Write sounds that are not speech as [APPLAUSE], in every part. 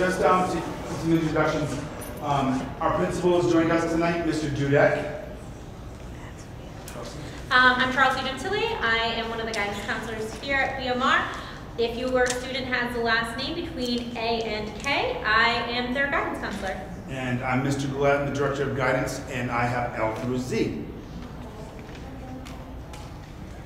just um, to some introductions, um, our principal is joining us tonight, Mr. Dudek. Um, I'm Charles Gentili. I am one of the guidance counselors here at BMR. If your student has the last name between A and K, I am their guidance counselor. And I'm Mr. Goulet, the Director of Guidance, and I have L through Z.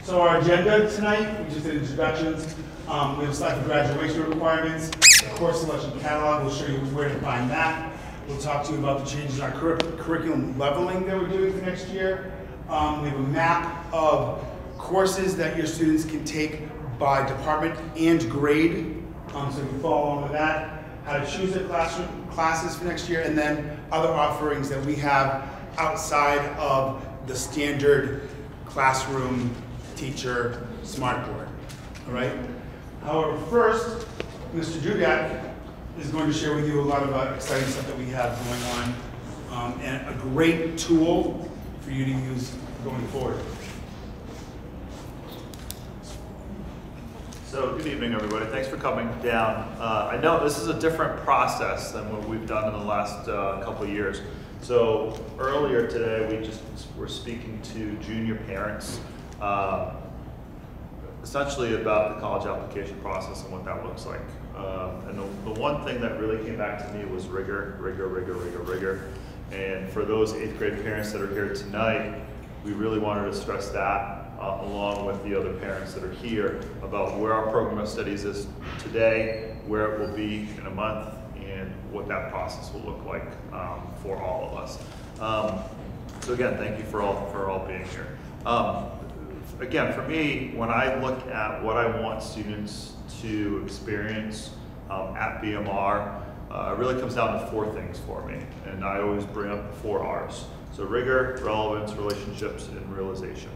So our agenda tonight, we just did introductions. Um, we have for graduation requirements. Course selection catalog We'll show you where to find that. We'll talk to you about the changes in our curri- curriculum leveling that we're doing for next year. Um, we have a map of courses that your students can take by department and grade. Um, so you can follow along with that. How to choose their classroom classes for next year, and then other offerings that we have outside of the standard classroom teacher smartboard. All right. However, first, Mr. Dudek is going to share with you a lot of uh, exciting stuff that we have going on, um, and a great tool for you to use going forward. So, good evening, everybody. Thanks for coming down. Uh, I know this is a different process than what we've done in the last uh, couple years. So, earlier today, we just were speaking to junior parents, uh, essentially about the college application process and what that looks like. Um, and the, the one thing that really came back to me was rigor, rigor, rigor, rigor, rigor. And for those eighth grade parents that are here tonight, we really wanted to stress that uh, along with the other parents that are here about where our program of studies is today, where it will be in a month, and what that process will look like um, for all of us. Um, so again, thank you for all for all being here. Again, for me, when I look at what I want students to experience um, at BMR, uh, it really comes down to four things for me, and I always bring up the four R's. So rigor, relevance, relationships, and realization.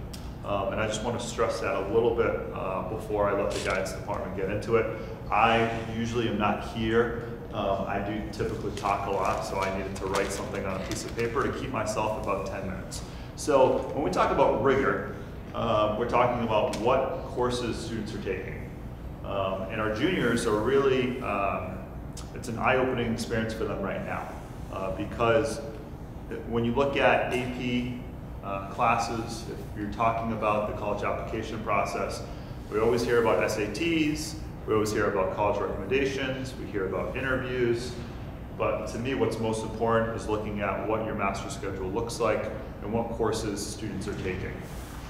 Um, and I just want to stress that a little bit uh, before I let the guidance department get into it. I usually am not here. Um, I do typically talk a lot, so I needed to write something on a piece of paper to keep myself about 10 minutes. So when we talk about rigor, uh, we're talking about what courses students are taking. Um, and our juniors are really, um, it's an eye-opening experience for them right now uh, because when you look at AP uh, classes, if you're talking about the college application process, we always hear about SATs, we always hear about college recommendations, we hear about interviews, but to me what's most important is looking at what your master schedule looks like and what courses students are taking.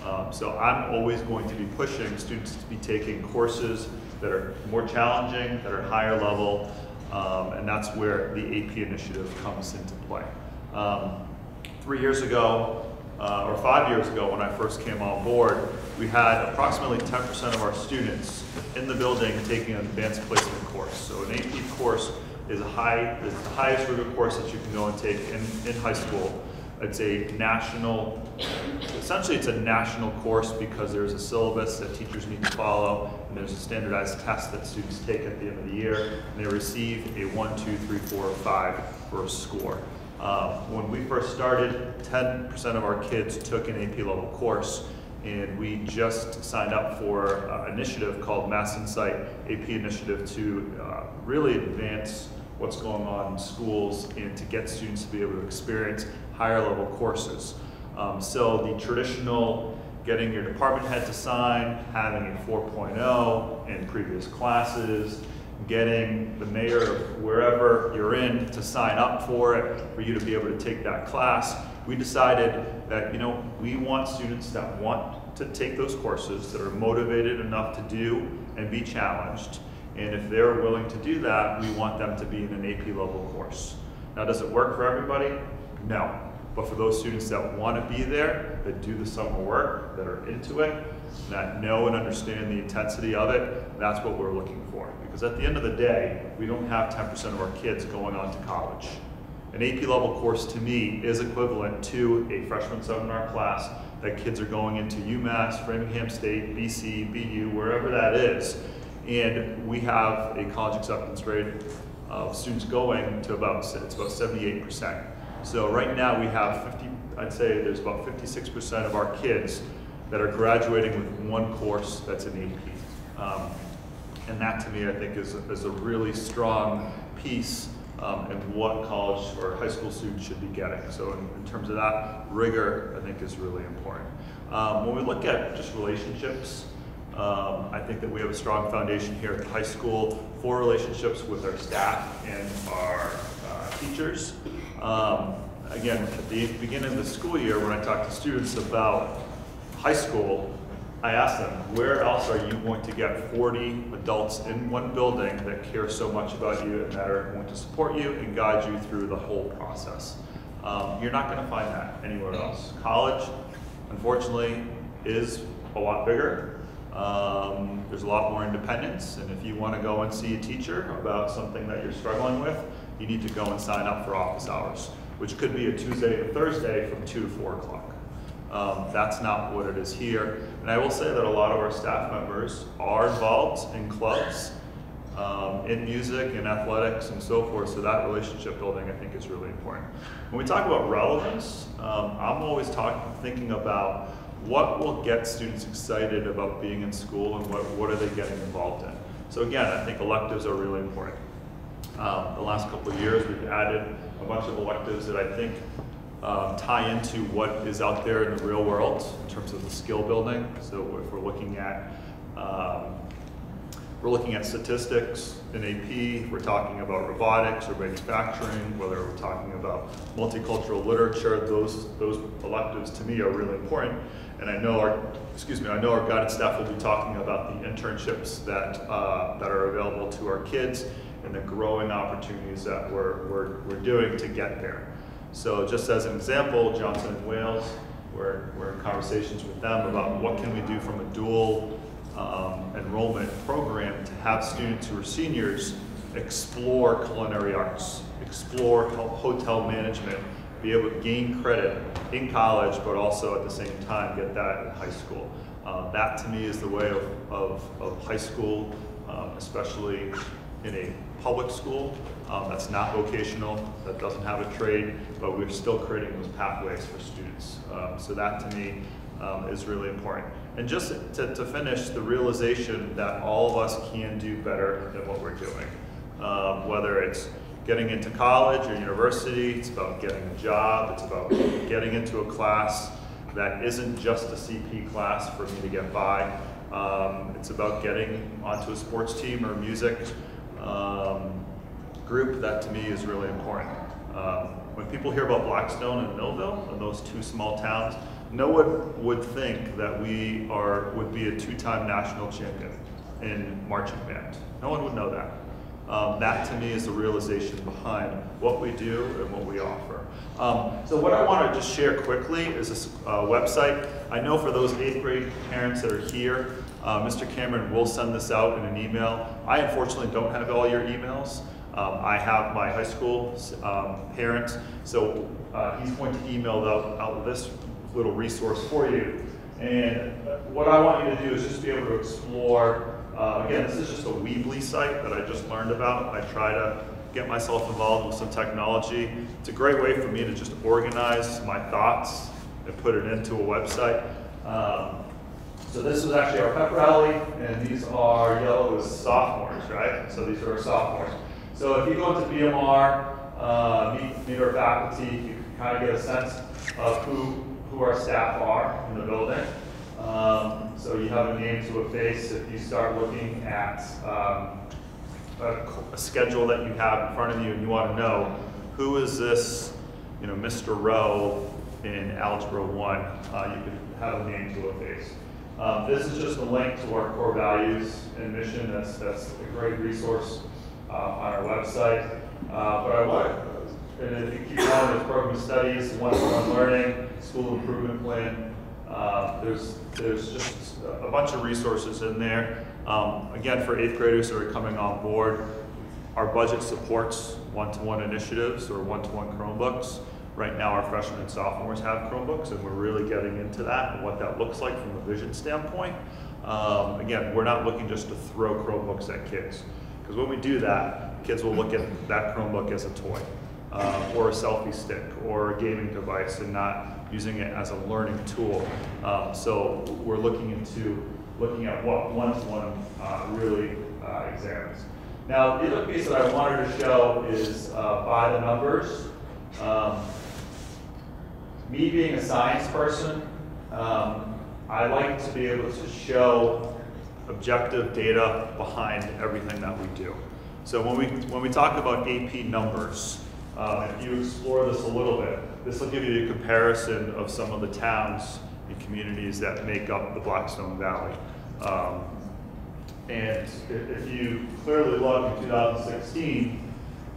Um, so I'm always going to be pushing students to be taking courses that are more challenging, that are higher level, um, and that's where the AP initiative comes into play. Um, three years ago, uh, or five years ago when I first came on board, we had approximately 10% of our students in the building taking an advanced placement course. So an AP course is a high, is the highest rigor course that you can go and take in, in high school. It's a national, essentially it's a national course because there's a syllabus that teachers need to follow and there's a standardized test that students take at the end of the year and they receive a one, two, three, four, or five for a score. Um, when we first started, 10% of our kids took an AP level course, and we just signed up for an initiative called Mass Insight AP Initiative to uh, really advance what's going on in schools and to get students to be able to experience higher level courses. Um, so the traditional getting your department head to sign, having a 4.0 in previous classes, getting the mayor of wherever you're in to sign up for it, for you to be able to take that class. We decided that, you know, we want students that want to take those courses, that are motivated enough to do and be challenged. And if they're willing to do that, we want them to be in an AP level course. Now, does it work for everybody? No. But for those students that want to be there, that do the summer work, that are into it, that know and understand the intensity of it, that's what we're looking for. Because at the end of the day, we don't have 10% of our kids going on to college. An AP level course to me is equivalent to a freshman seminar class that kids are going into UMass, Framingham State, BC, BU, wherever that is. And we have a college acceptance rate of students going to about, it's about 78%. So right now we have 50, I'd say there's about 56% of our kids that are graduating with one course that's an AP. Um, and that to me, I think, is, is a really strong piece um, and what college or high school students should be getting. So in, in terms of that, rigor, I think is really important. Um, when we look at just relationships, um, I think that we have a strong foundation here at the high school for relationships with our staff and our uh, teachers. Um, again, at the beginning of the school year, when I talk to students about high school, I ask them, where else are you going to get 40 adults in one building that care so much about you and that are going to support you and guide you through the whole process? Um, you're not going to find that anywhere else. College, unfortunately, is a lot bigger. Um, there's a lot more independence, and if you want to go and see a teacher about something that you're struggling with, you need to go and sign up for office hours, which could be a Tuesday to Thursday from 2 to 4 o'clock. Um, that's not what it is here. And I will say that a lot of our staff members are involved in clubs, um, in music, in athletics, and so forth. So that relationship building, I think, is really important. When we talk about relevance, um, I'm always talking, thinking about what will get students excited about being in school and what, what are they getting involved in. So again, I think electives are really important. Um, the last couple of years, we've added a bunch of electives that I think um, tie into what is out there in the real world in terms of the skill building. So if we're looking at um, we're looking at statistics in AP, we're talking about robotics or manufacturing, whether we're talking about multicultural literature, those, those electives to me are really important. And I know our, excuse me, I know our guidance staff will be talking about the internships that, uh, that are available to our kids and the growing opportunities that we're, we're, we're doing to get there. So just as an example, Johnson and Wales, we're, we're in conversations with them about what can we do from a dual um, enrollment program to have students who are seniors explore culinary arts, explore hotel management, be able to gain credit in college, but also at the same time get that in high school. Uh, that to me is the way of, of, of high school, um, especially in a public school um, that's not vocational, that doesn't have a trade, but we're still creating those pathways for students. Um, so that to me um, is really important. And just to, to, finish, the realization that all of us can do better than what we're doing. Um, whether it's getting into college or university, it's about getting a job, it's about getting into a class that isn't just a CP class for me to get by. Um, it's about getting onto a sports team or music um, group, that to me is really important. Um, when people hear about Blackstone and Millville, and those two small towns, no one would think that we are would be a two-time national champion in marching band. No one would know that. Um, that to me is the realization behind what we do and what we offer. Um, so what I want to just share quickly is this uh, website. I know for those eighth grade parents that are here, uh, Mr. Cameron will send this out in an email. I unfortunately don't have all your emails. Um, I have my high school um, parents, so uh, he's going to email out, out this little resource for you. And what I want you to do is just be able to explore, uh, again, this is just a Weebly site that I just learned about. I try to get myself involved with some technology. It's a great way for me to just organize my thoughts and put it into a website. Um, so this is actually our pep rally, and these are yellow as sophomores, right? So these are our sophomores. So if you go into BMR, uh, meet, meet our faculty, you can kind of get a sense of who, who our staff are in the building. Um, so you have a name to a face. If you start looking at um, a, a, schedule that you have in front of you and you want to know who is this, you know, Mr. Rowe in Algebra 1, uh, you can have a name to a face. Um, this is just a link to our core values and mission. That's, that's a great resource uh, on our website. Uh, but I want and if you keep going, there's program studies, one-to-one learning, school improvement plan. Uh, there's, there's just a bunch of resources in there. Um, again, for eighth graders that are coming on board, our budget supports one-to-one initiatives or one-to-one Chromebooks. Right now, our freshmen and sophomores have Chromebooks, and we're really getting into that and what that looks like from a vision standpoint. Um, again, we're not looking just to throw Chromebooks at kids, because when we do that, kids will look at that Chromebook as a toy, uh, or a selfie stick, or a gaming device, and not using it as a learning tool. Um, so we're looking into looking at what one-to-one uh, really uh, examines. Now, the other piece that I wanted to show is uh, by the numbers. Um, me being a science person, um, I like to be able to show objective data behind everything that we do. So when we, when we talk about AP numbers, um, if you explore this a little bit, this will give you a comparison of some of the towns and communities that make up the Blackstone Valley. Um, and if you clearly look in 2016,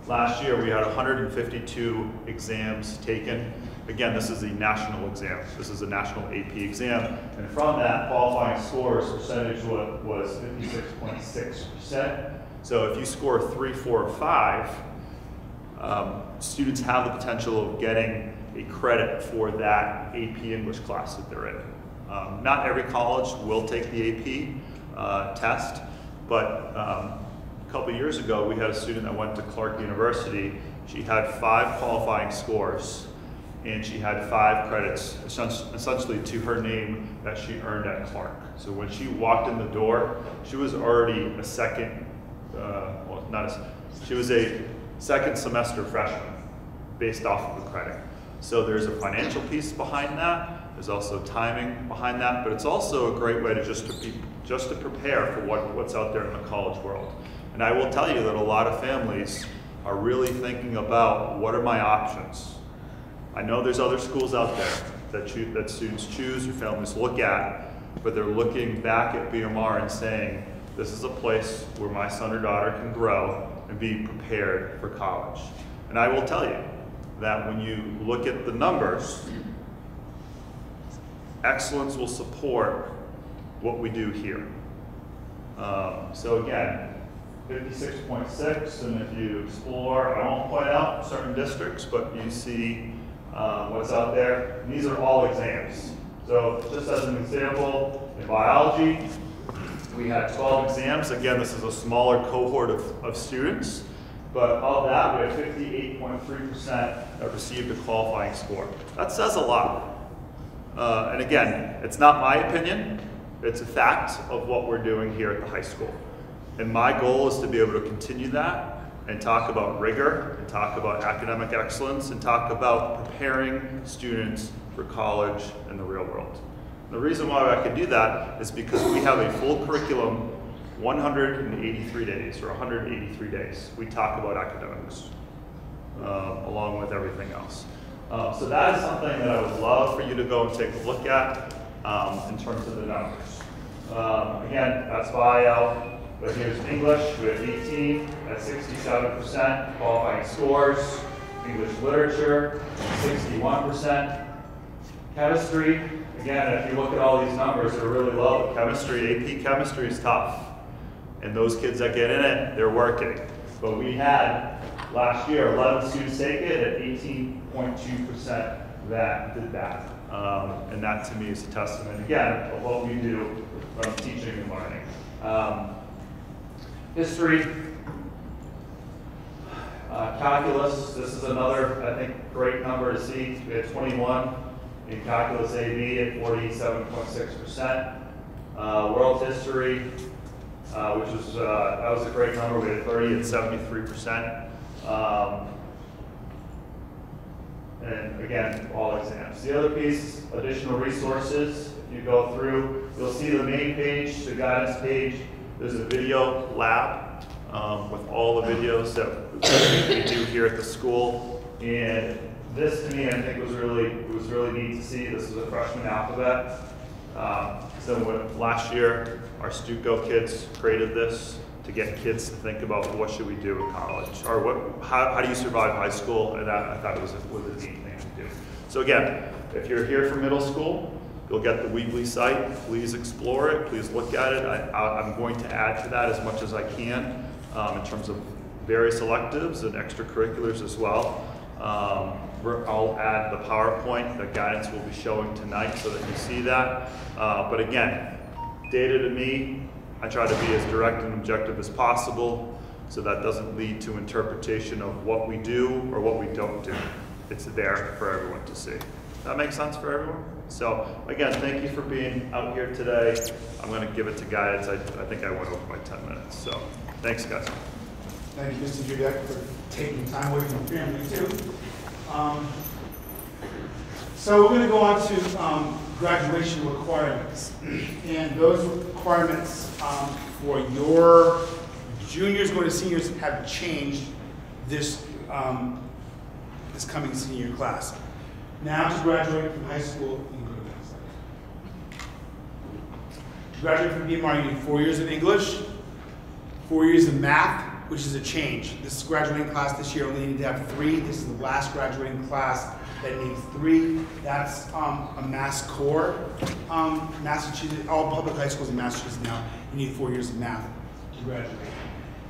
last year we had 152 exams taken. Again, this is the national exam. This is a national AP exam. And from that, qualifying scores percentage was 56.6%. So if you score three, four, or five, um, students have the potential of getting a credit for that AP English class that they're in. Um, not every college will take the AP uh, test, but um, a couple years ago, we had a student that went to Clark University. She had five qualifying scores, and she had five credits essentially to her name that she earned at Clark. So when she walked in the door, she was already a second, uh, well, not a, she was a second semester freshman based off of the credit. So there's a financial piece behind that. There's also timing behind that, but it's also a great way to just to be just to prepare for what, what's out there in the college world. And I will tell you that a lot of families are really thinking about what are my options. I know there's other schools out there that that students choose or families look at, but they're looking back at BMR and saying, this is a place where my son or daughter can grow and be prepared for college. And I will tell you that when you look at the numbers, excellence will support what we do here. Um, so again, 56.6, and if you explore, I won't point out certain districts, but you see uh, what's out there. These are all exams. So just as an example, in biology, we had 12 exams. Again, this is a smaller cohort of, of students, but of that, we had 58.3% that received a qualifying score. That says a lot. Uh, and again, it's not my opinion, it's a fact of what we're doing here at the high school. And my goal is to be able to continue that and talk about rigor, and talk about academic excellence, and talk about preparing students for college and the real world. The reason why I can do that is because we have a full curriculum, 183 days or 183 days. We talk about academics uh, along with everything else. Uh, so that is something that I would love for you to go and take a look at um, in terms of the numbers. Um, again, that's bio, but here's English, we have 18 at 67% qualifying scores. English literature, 61%. Chemistry, again, if you look at all these numbers, they're really low. Chemistry, AP chemistry is tough. And those kids that get in it, they're working. But we had last year 11 students take it at 18.2% that did that. Um, and that to me is a testament, again, of what we do from teaching and learning. Um, history, uh, calculus, this is another, I think, great number to see. We had 21 in calculus AB at 47.6%. Uh, world history, uh, which was, uh, that was a great number. We had 30 at 73%. Um, and again, all exams. The other piece, additional resources. If you go through, you'll see the main page, the guidance page. There's a video lab um, with all the videos that we do here at the school. And this to me, I think was really, was really neat to see. This is a freshman alphabet. Um, so last year, our Stuco kids created this to get kids to think about what should we do in college, or what, how, how do you survive high school, and that, I thought it was a, was a neat thing to do. So again, if you're here for middle school, you'll get the Weebly site, please explore it, please look at it. I, I'm going to add to that as much as I can, um, in terms of various electives and extracurriculars as well. Um, I'll add the PowerPoint that guidance will be showing tonight so that you see that. Uh, but again, data to me, I try to be as direct and objective as possible so that doesn't lead to interpretation of what we do or what we don't do. It's there for everyone to see. That makes sense for everyone? So again, thank you for being out here today. I'm going to give it to guidance. I, I think I went over my 10 minutes. So thanks, guys. Thank you, Mr. Dudek, for taking time away from your family too. Um, So we're going to go on to um, graduation requirements. And those requirements um, for your juniors going to seniors have changed this, um, this coming senior class. Now to graduate from high school, you go to. To graduate from BMR, you need four years of English, four years of math, which is a change. This graduating class this year only needed to have three. This is the last graduating class that needs three. That's um, a MassCore. Um, Massachusetts, all public high schools in Massachusetts now, you need four years of math to graduate.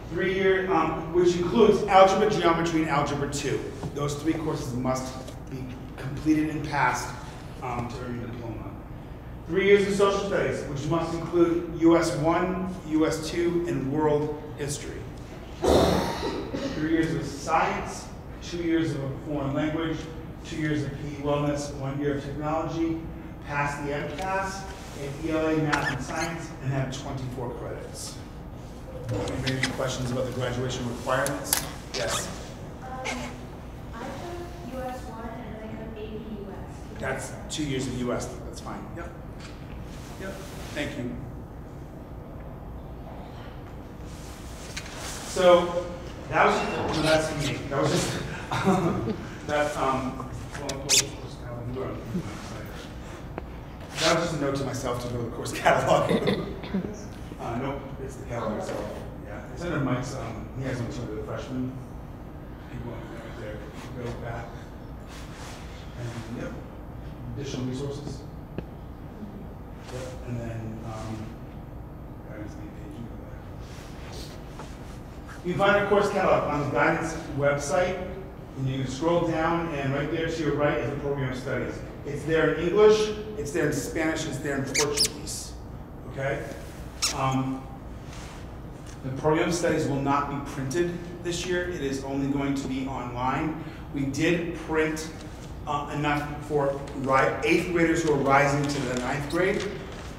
Three year, um, which includes algebra, geometry, and algebra two. Those three courses must be completed and passed um, to earn your diploma. Three years of social studies, which must include US one, US two, and world history. Three years of science, two years of a foreign language, two years of PE wellness, one year of technology, pass the MCAS, and ELA math and science, and have 24 credits. Any questions about the graduation requirements? Yes, I took US one and I have AP US. that's two years of US, that's fine. Yep. Yep, thank you. So, that was, no, that's me, that was just, [LAUGHS] that, um, well, well, of course, Calvin, you are- that was just a note to myself to go to the course catalog. [LAUGHS] Uh, nope, it's the catalog itself, yeah, it's under Mike's, um, he has one to the freshman. You want it right there, go back. And, yep, additional resources. Yep, and then, um, guidance lead page, you go there. You find our course catalog on the guidance website, and you scroll down, and right there to your right is the program studies. It's there in English, it's there in Spanish, it's there in Portuguese, okay? Um, the program studies will not be printed this year. It is only going to be online. We did print uh, enough for eighth graders who are rising to the ninth grade.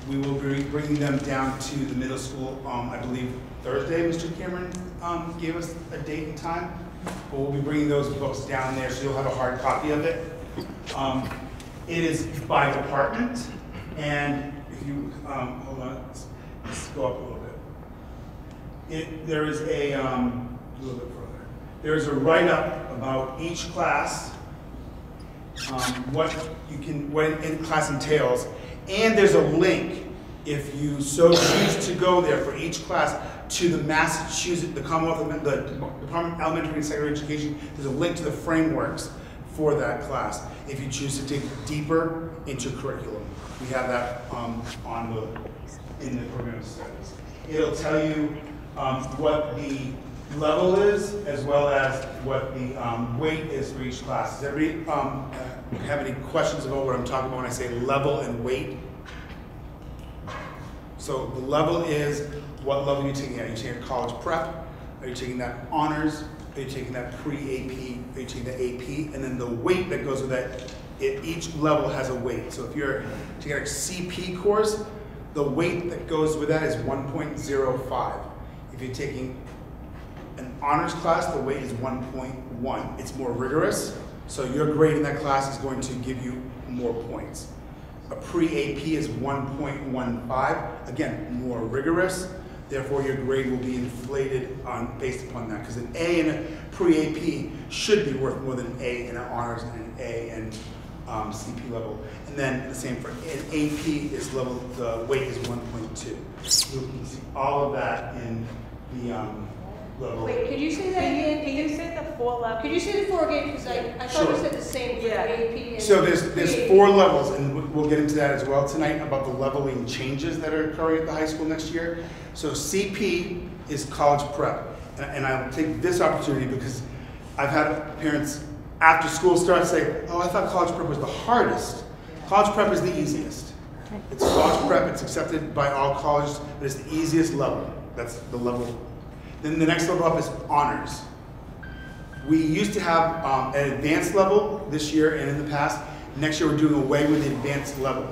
We will be bringing them down to the middle school, um, I believe Thursday, Mr. Cameron um, gave us a date and time. But we'll be bringing those books down there, so you'll have a hard copy of it. Um, It is by department, and if you, um, hold on, let's- let's go up a little bit. It, there is a, um, a little bit further. There is a write-up about each class, um, what you can, what in class entails, and there's a link, if you so choose to go there for each class, to the Massachusetts, the Commonwealth, the Department of Elementary and Secondary Education, there's a link to the frameworks for that class, if you choose to dig deeper into curriculum. We have that, um, on the, in the program of studies. It'll tell you, um, what the level is, as well as what the, um, weight is for each class. Does everybody, um, have any questions about what I'm talking about when I say level and weight? So the level is what level are you're taking. Are you taking college prep? Are you taking that honors? Are you taking that pre-AP? Are you taking the AP? And then the weight that goes with that, it, each level has a weight. So if you're taking a CP course, the weight that goes with that is 1.05. If you're taking an honors class, the weight is 1.1. It's more rigorous, so your grade in that class is going to give you more points. A pre-AP is 1.15, again, more rigorous, therefore your grade will be inflated on, based upon that, because an A in a pre-AP should be worth more than an A in an honors and an A in um, CP level. And then the same for an AP is level, the weight is 1.2. You can see all of that in the um, level. Wait, could you say that again? Can you say the four level? Could you say the four again, because I, I thought you said the same for Yeah. AP and. So there's, there's four levels, and we- we'll get into that as well tonight, about the leveling changes that are occurring at the high school next year. So CP is college prep, and- and I'll take this opportunity because I've had parents, after school starts, say, oh, I thought college prep was the hardest. College prep is the easiest. It's college prep, it's accepted by all colleges, but it's the easiest level. That's the level. Then the next level up is honors. We used to have um, an advanced level this year and in the past. Next year, we're doing away with the advanced level.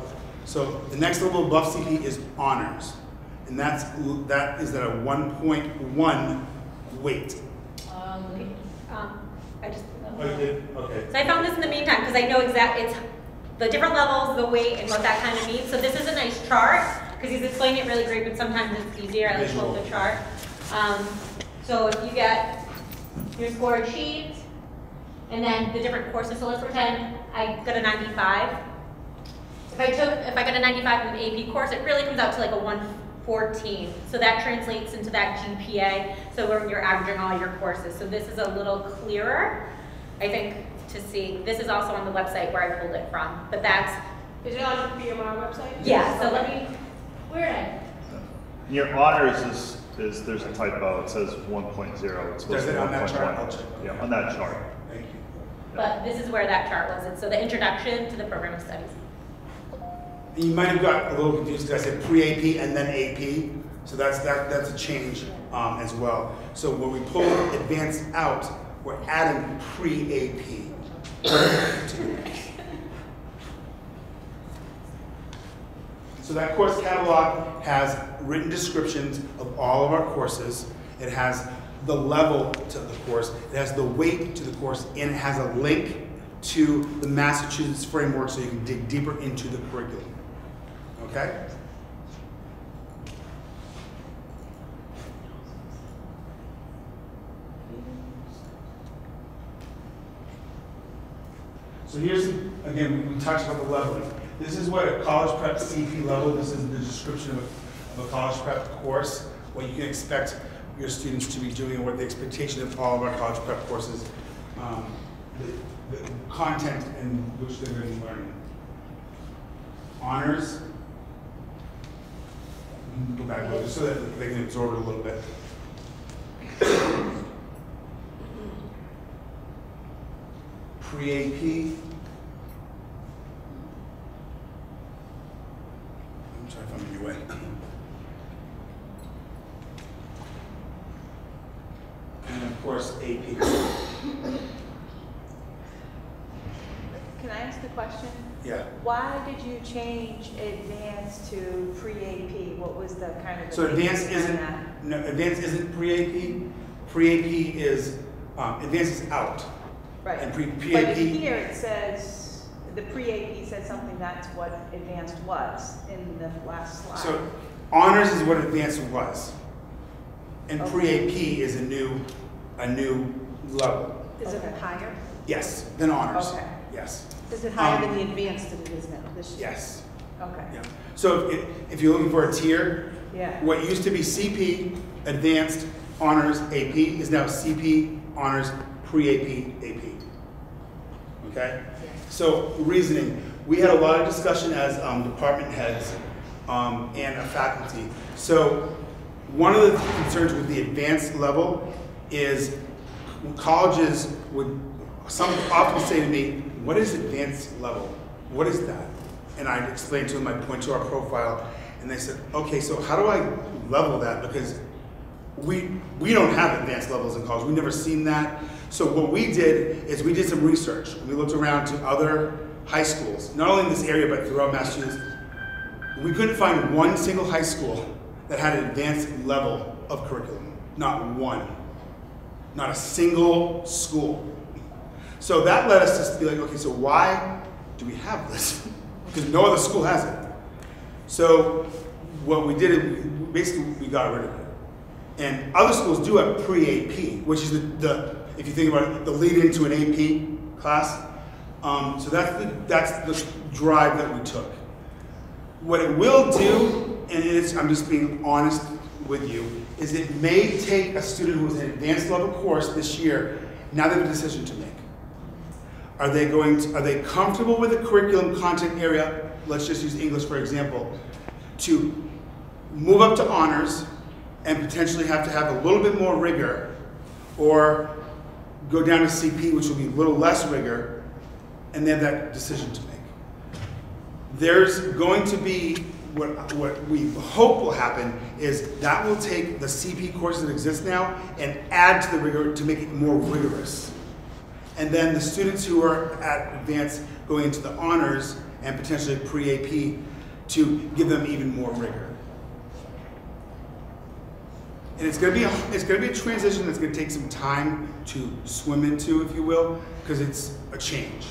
So the next level above CP is honors. And that's, that is at a 1.1 weight. I just. Oh, you did? Okay. So I found this in the meantime, because I know exact, it's the different levels, the weight, and what that kind of means. So this is a nice chart, because he's explaining it really great, but sometimes it's easier, I like to pull the chart. Um, so if you get your score achieved, and then the different courses, so let's pretend I got a ninety-five. If I took, if I got a ninety-five in the AP course, it really comes out to like a one fourteen. So that translates into that GPA, so when you're averaging all your courses. So this is a little clearer, I think, to see. This is also on the website where I pulled it from, but that's, Is it on the BMR website? yeah, so let me, where did I? Your honors is, is, there's a typo, it says one point zero, it's supposed Does to be it one on that one. chart? I'll check. Yeah, on that chart. But this is where that chart was. It's so the introduction to the program of studies. You might have got a little confused because I said pre-AP and then AP, so that's, that, that's a change um, as well. So when we pull advanced out, we're adding pre-AP. So that course catalog has written descriptions of all of our courses. It has the level to the course, it has the weight to the course, and it has a link to the Massachusetts framework so you can dig deeper into the curriculum. Okay? So here's, again, we talked about the leveling. This is what a college prep CP level, this is the description of of a college prep course, what you can expect your students to be doing what the expectation of all of our college prep courses, um, the, the content in which they're going to. Honors, go back a little, just so that they can absorb it a little bit. Pre-AP. I'm sorry if I'm in your way. And of course, AP. Can I ask the question? Yeah. Change advanced to pre-AP? What was the kind of? So advanced isn't, that? no, advanced isn't pre-AP. Pre-AP is, um, advanced is out. Right. And pre, But pre-AP, here it says, the pre-AP said something that's what advanced was in the last slide. so honors is what advanced was. And Okay. pre-AP is a new, a new level. Is it higher? Yes, than honors. Okay. Yes, Is it higher Um, than the advanced that it is now, this year? yes, Okay, yeah. So if, if you're looking for a tier, yeah. what used to be CP, advanced, honors, AP, is now CP, honors, pre-AP, AP. Okay? So reasoning, we had a lot of discussion as um, department heads um, and a faculty. So one of the concerns with the advanced level is colleges would some often say to me, "What is advanced level? What is that?" And I explained to them, I'd point to our profile, and they said, "Okay, so how do I level that? Because we we don't have advanced levels in college. We've never seen that. So what we did is we did some research. We looked around to other high schools, not only in this area but throughout Massachusetts. We couldn't find one single high school that had an advanced level of curriculum. Not one. Not a single school. So that led us to be like, okay, so why do we have this? [LAUGHS] because no other school has it. So what we did, is basically, we got rid of it. And other schools do have pre-AP, which is the, the if you think about it, the lead into an AP class. Um, so that's the, that's the drive that we took. What it will do, and I'm just being honest with you, is it may take a student who is in an advanced level course this year, now they have a decision to make. Are they going to, are they comfortable with the curriculum content area? Let's just use English for example, to move up to honors and potentially have to have a little bit more rigor, or go down to CP, which will be a little less rigor, and they have that decision to make. There's going to be what, what we hope will happen is that will take the CP courses that exist now and add to the rigor to make it more rigorous. And then the students who are at advanced going into the honors and potentially pre-AP to give them even more rigor. And it's gonna be, a, it's gonna be a transition that's gonna take some time to swim into, if you will, because it's a change.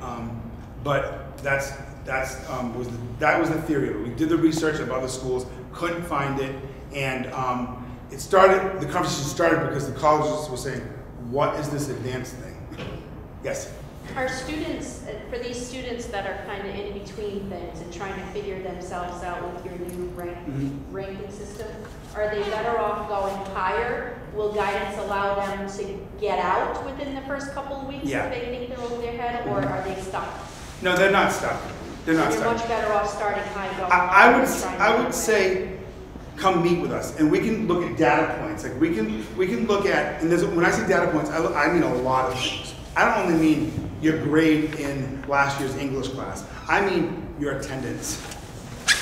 Um, but that's, that's, um, was, the- that was the theory. We did the research of other schools, couldn't find it, and, um, it started, the conversation started because the colleges were saying, what is this advanced thing? Yes? Are students, for these students that are kind of in between things and trying to figure themselves out with your new rank, Mhm. ranking system, are they better off going higher? Will guidance allow them to get out within the first couple of weeks Yeah. if they think they're over their head, or are they stuck? No, they're not stuck. They're not You're stuck. much better off starting high going I, I would, and trying to I would say, come meet with us, and we can look at data points. Like we can, we can look at, and there's, when I say data points, I, I mean a lot of things. I don't only mean your grade in last year's English class. I mean your attendance.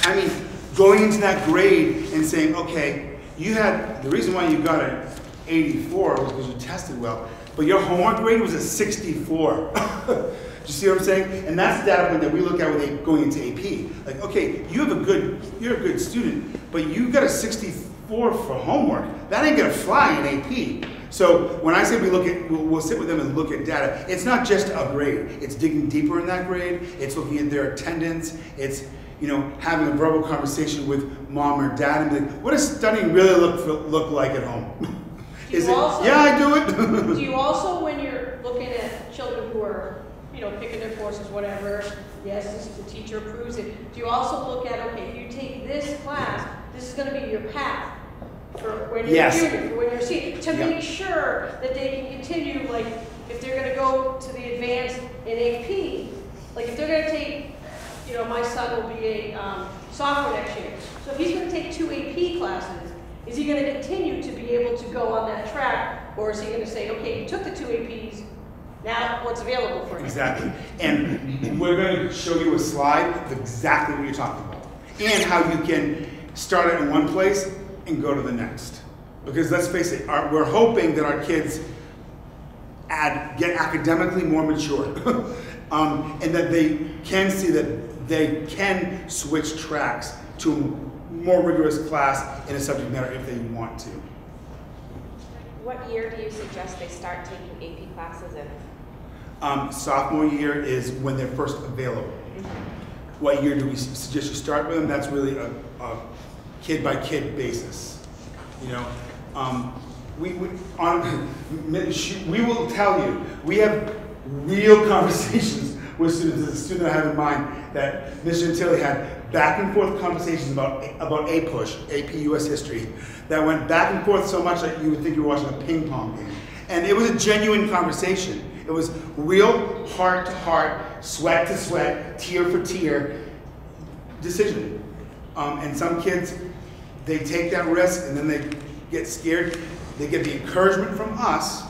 I mean going into that grade and saying, okay, you had the reason why you got an 84 was because you tested well, but your homework grade was a 64. [LAUGHS] Do you see what I'm saying? And that's the data point that we look at with A- going into AP. Like, okay, you have a good, you're a good student, but you got a 64 for homework. That ain't gonna fly in AP. So when I say we look at, we'll, we'll sit with them and look at data, it's not just a grade. It's digging deeper in that grade. It's looking at their attendance. It's you know having a verbal conversation with mom or dad and be like, what does studying really look look like at home? [LAUGHS] Is it? also- yeah, I do it. [LAUGHS] Do you also, when you're looking at children who are, you know, picking their courses, whatever, yes, this, the teacher approves it, do you also look at, okay, if you take this class, this is gonna be your path for when you're Yes. junior, for when you're senior, to Yeah. make sure that they can continue, like, if they're gonna go to the advanced in AP, like, if they're gonna take, you know, my son will be a, um, sophomore next year, so if he's gonna take two AP classes, is he gonna continue to be able to go on that track, or is he gonna say, okay, you took the two APs, now what's available for you? Exactly. And we're going to show you a slide of exactly what you're talking about. And how you can start it in one place and go to the next. Because let's face it, our, we're hoping that our kids add, get academically more mature. [LAUGHS] um, and that they can see that they can switch tracks to a more rigorous class in a subject matter if they want to. What year do you suggest they start taking AP classes in? Um, sophomore year is when they're first available. What year do we suggest you start with them? That's really a, a kid by kid basis. You know, um, we, we on [LAUGHS] we will tell you we have real [LAUGHS] conversations with students. A student I have in mind that Mr. Tilly had back and forth conversations about about a push AP US history that went back and forth so much that you would think you were watching a ping pong game. And it was a genuine conversation. It was real heart to heart, sweat to sweat, tear for tear decision. Um, and some kids, they take that risk and then they get scared. They get the encouragement from us.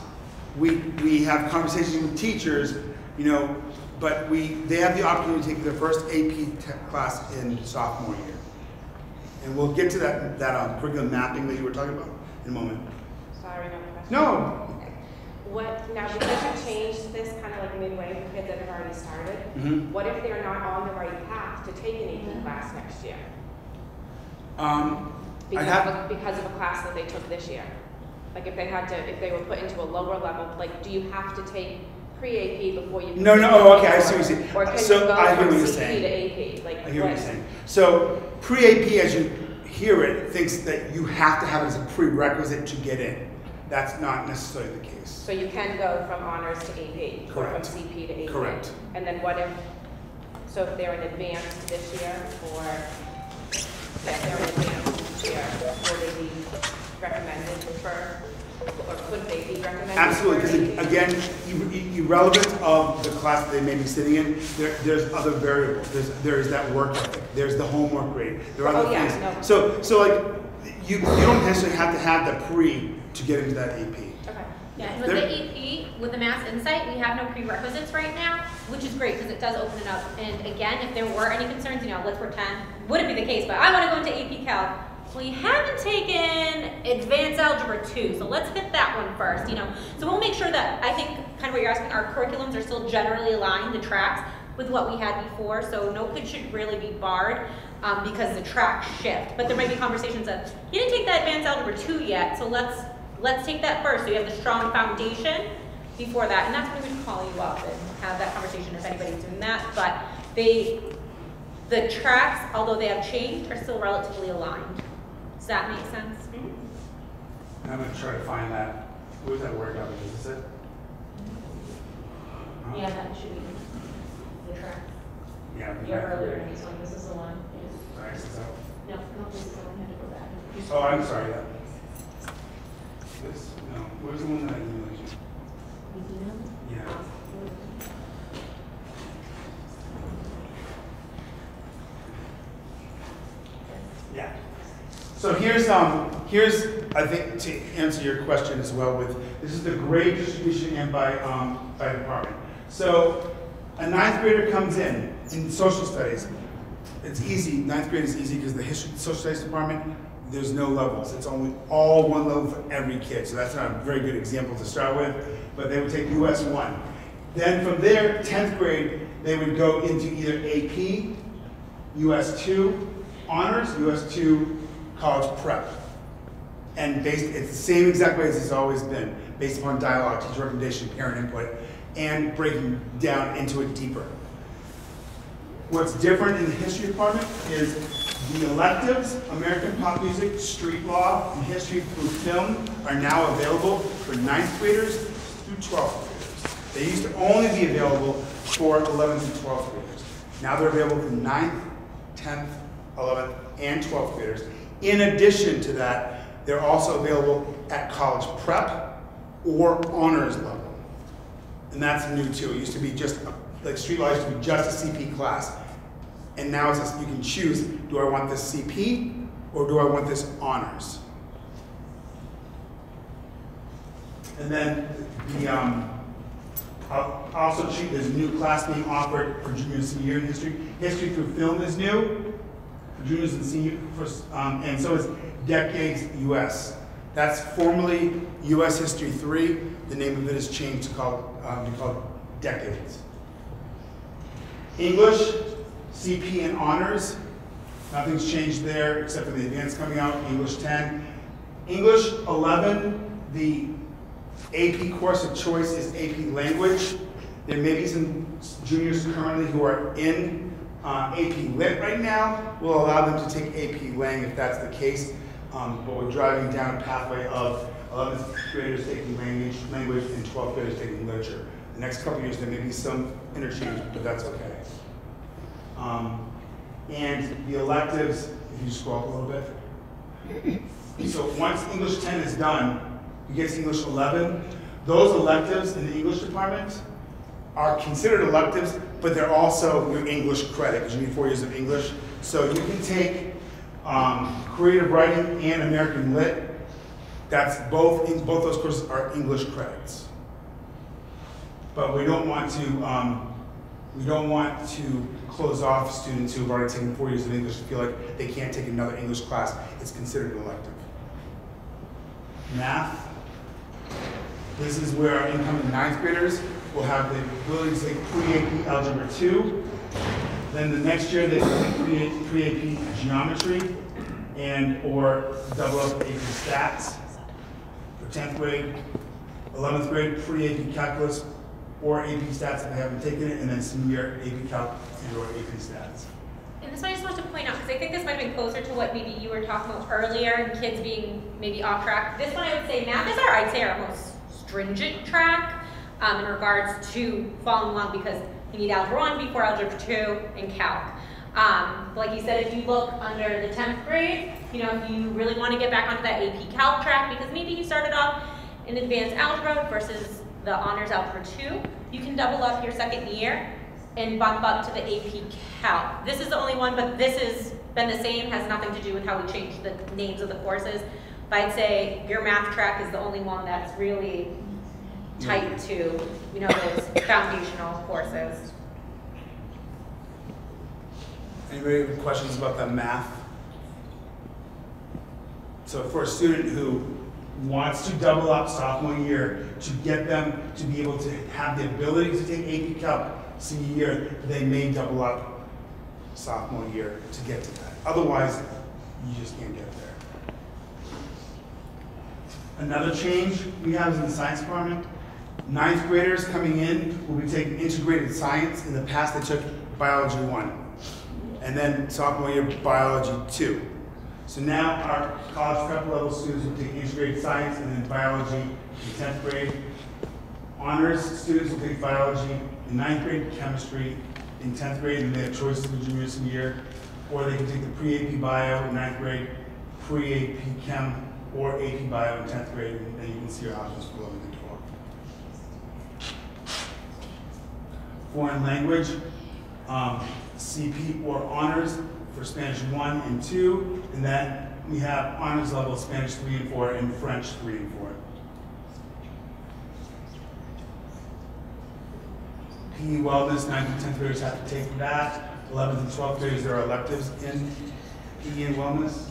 We, we have conversations with teachers, you know, but we, they have the opportunity to take their first AP class in sophomore year. And we'll get to that, that um, curriculum mapping that you were talking about in a moment. Sorry, no question. No. What, now, because you changed this kind of like midway for kids that have already started, Mhm. what if they're not on the right path to take an AP class next year? Um, Because have, of, because of a class that they took this year? Like if they had to, if they were put into a lower level, like do you have to take pre-AP before you? No, no, oh, okay, I see or- what you're saying. Or can you So, go I hear from what you're CP saying. to AP? Like I hear what you're saying. So pre-AP, as you hear it, thinks that you have to have it as a prerequisite to get in. That's not necessarily the case. So you can go from honors to AP? or Correct. From CP to AP? Correct. And then what if, so if they're in advanced this year, or if they're in advanced this year, will they be recommended for, or could they be recommended? Absolutely, because again, ir- irrelevant of the class that they may be sitting in, there, there's other variables. There's, there's that work ethic, there's the homework grade, there are other Oh, yeah, things. no. So, so like, you, you don't necessarily have to have the pre to get into that AP. Okay. Yeah, and with There- the AP, with the Mass Insight, we have no prerequisites right now, which is great because it does open it up. And again, if there were any concerns, you know, let's pretend, wouldn't be the case, but I want to go into AP Calc. We haven't taken Advanced Algebra 2, so let's hit that one first, you know. So we'll make sure that, I think, kind of what you're asking, our curriculums are still generally aligned, the tracks. with what we had before, so no kid should really be barred um, because the tracks shift. But there might be conversations of, you didn't take that advanced algebra two yet, so let's, let's take that first, so you have the strong foundation before that, and that's when we would call you up and have that conversation if anybody's doing that, but they, the tracks, although they have changed, are still relatively aligned. Does that make sense? And I'm gonna try to find that, where's that word out, is this it? Huh? Yeah, that should be the track. Yeah. the You're earlier grade. in this one, this is the one. Sorry, is this? No, no, this is the one, you have to go back. Oh, I'm sorry, yeah. This, no, where's the one that I emailed you? Yeah. Yeah. So here's, um, here's, I think, to answer your question as well with, this is the grade distribution and by, um, by department. So a ninth grader comes in, in social studies. It's easy, ninth grade is easy because the history, social studies department, there's no levels. It's only all one level for every kid. So that's not a very good example to start with, but they would take US one. Then from there, 10th grade, they would go into either AP, US two, honors, US two, college prep. And based, it's the same exact way as it's always been, based upon dialogue, teacher recommendation, parent input, and breaking down into it deeper. What's different in the history department is the electives, American pop music, street law, and history through film are now available for ninth graders through 12th graders. They used to only be available for 11th and 12th graders. Now they're available for 9th, 10th, 11th, and 12th graders. In addition to that, they're also available at college prep or honors level. And that's new too. It used to be just, like street law used to be just a CP class. And now it's just, you can choose, do I want this CP or do I want this honors? And then the, um, I'll also treat there's new class being offered for junior and senior in history. History through film is new for juniors and senior, for, um, and so is Decades US. That's formerly US History 3. The name of it has changed to called, um, to called Decades. English, CP and honors. Nothing's changed there except for the advanced coming out, English 10. English 11, the AP course of choice is AP language. There may be some juniors currently who are in uh, AP Lit right now. We'll allow them to take AP Lang if that's the case. Um, but we're driving down a pathway of 11th graders taking language, language and 12th graders taking literature. The next couple years, there may be some interchange, but that's okay. Um, and the electives, if you scroll up a little bit. So once English 10 is done, you get to English 11. Those electives in the English department are considered electives, but they're also your English credit, because you need four years of English. So you can take um, creative writing and American Lit. That's both, both those courses are English credits. But we don't want to, um, we don't want to close off students who have already taken four years of English to feel like they can't take another English class. It's considered an elective. Math. This is where our incoming ninth graders will have the ability to take pre-AP Algebra 2. Then the next year, they take pre- pre-AP Geometry and or double up AP Stats. For 10th grade, 11th grade, pre-AP Calculus or AP Stats if they haven't taken it, and then senior AP Calc and or AP Stats. And this one I just wanted to point out, because I think this might have been closer to what maybe you were talking about earlier, and kids being maybe off track. This one I would say math is our, I'd say our most stringent track um, in regards to following along because you need algebra one before algebra two and calc. Um, like you said, if you look under the 10th grade, you know, if you really want to get back onto that AP Calc track, because maybe you started off in advanced algebra versus the honors algebra 2, you can double up your second year and bump up to the AP Calc. This is the only one, but this has been the same, has nothing to do with how we changed the names of the courses. But I'd say your math track is the only one that's really tight to, you know, those [COUGHS] foundational courses. Anybody have questions about that math? So for a student who wants to double up sophomore year to get them to be able to have the ability to take AP Calc senior year, they may double up sophomore year to get to that. Otherwise, you just can't get there. Another change we have is in the science department. Ninth graders coming in will be taking integrated science. In the past, they took biology one. And then sophomore year, biology two. So now our college prep level students will take integrated science and then biology in 10th grade. Honors students will take biology in ninth grade, chemistry in 10th grade, and they have choices for junior senior year. Or they can take the pre-AP bio in ninth grade, pre-AP chem, or AP bio in 10th grade, and you can see your options for 11 and 12. Foreign language, um, CP or honors for Spanish 1 and 2, and then we have honors level Spanish 3 and 4 and French 3 and 4. PE wellness, 9th and 10th graders have to take that. 11th and 12th graders, there are electives in PE and wellness.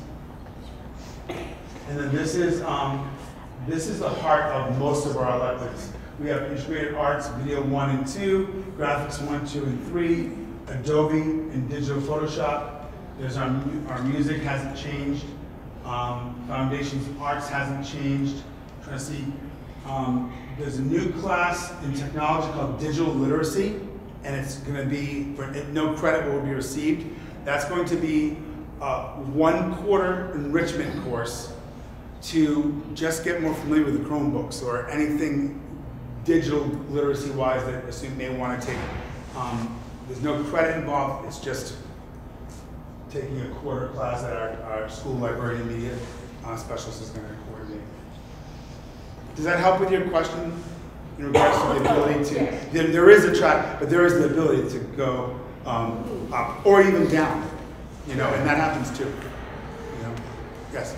And then this is, um, this is the heart of most of our electives. We have integrated arts, video one and two, graphics one, two, and three, Adobe and digital Photoshop. There's our, our music hasn't changed. Um, foundations arts hasn't changed. Trying um, there's a new class in technology called digital literacy, and it's going to be for no credit will be received. That's going to be a one quarter enrichment course to just get more familiar with the Chromebooks or anything digital literacy wise that a student may want to take. Um, there's no credit involved, it's just taking a quarter class that our, our school librarian media uh, specialist is going to coordinate. Does that help with your question in regards to the ability to, there, there is a track, but there is the ability to go um, up or even down, you know, and that happens too. You know, yes.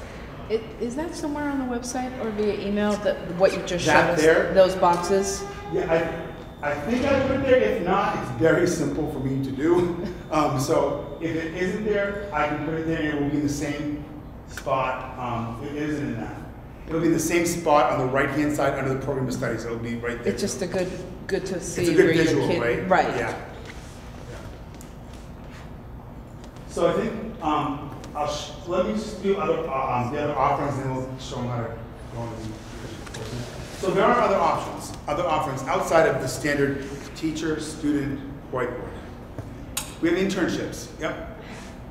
I- Is that somewhere on the website or via email, that, what you just showed That us? there? Those boxes? Yeah, I, I think I put it there. If not, it's very simple for me to do. Um, so if it isn't there, I can put it there and it will be in the same spot. Um, it isn't in that. It'll be in the same spot on the right-hand side under the program of studies. It'll be right there. It's just a good, good to see It's a good visual, kid- right? Right. Yeah. Yeah. So I think, um, I'll, sh- let me just do other, uh, um, the other offerings, and then we'll show them how to go on the. So there are other options, other offerings outside of the standard teacher, student, whiteboard. We have internships, yep.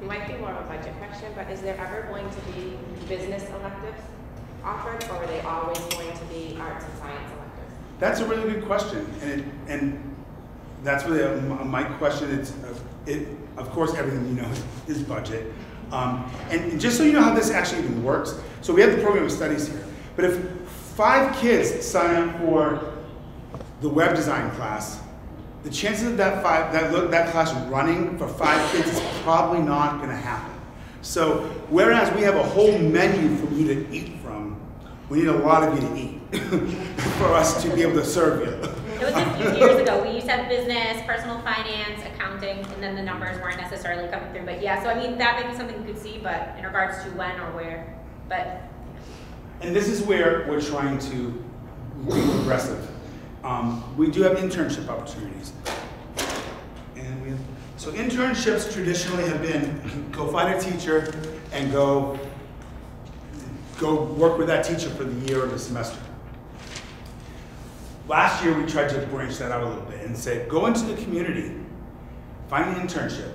Might be more of a budget question, but is there ever going to be business electives offered, or are they always going to be arts and science electives? That's a really good question, and, it- and that's really a- my question, it's, uh, it, of course, everything you know [LAUGHS] is budget. Um, and just so you know how this actually even works, so we have the program of studies here, but if five kids sign up for the web design class, the chances of that five, that, look- that class running for five kids is probably not gonna happen. So whereas we have a whole menu for you to eat from, we need a lot of you to eat [LAUGHS] for us to be able to serve you. It was a few years ago, we used to have business, personal finance, accounting, and then the numbers weren't necessarily coming through, but yeah, so I mean, that may be something you could see, but in regards to when or where, but And this is where we're trying to be progressive. Um, we do have internship opportunities. And we, so internships traditionally have been go find a teacher and go go work with that teacher for the year or the semester. Last year, we tried to branch that out a little bit and say, go into the community, find an internship,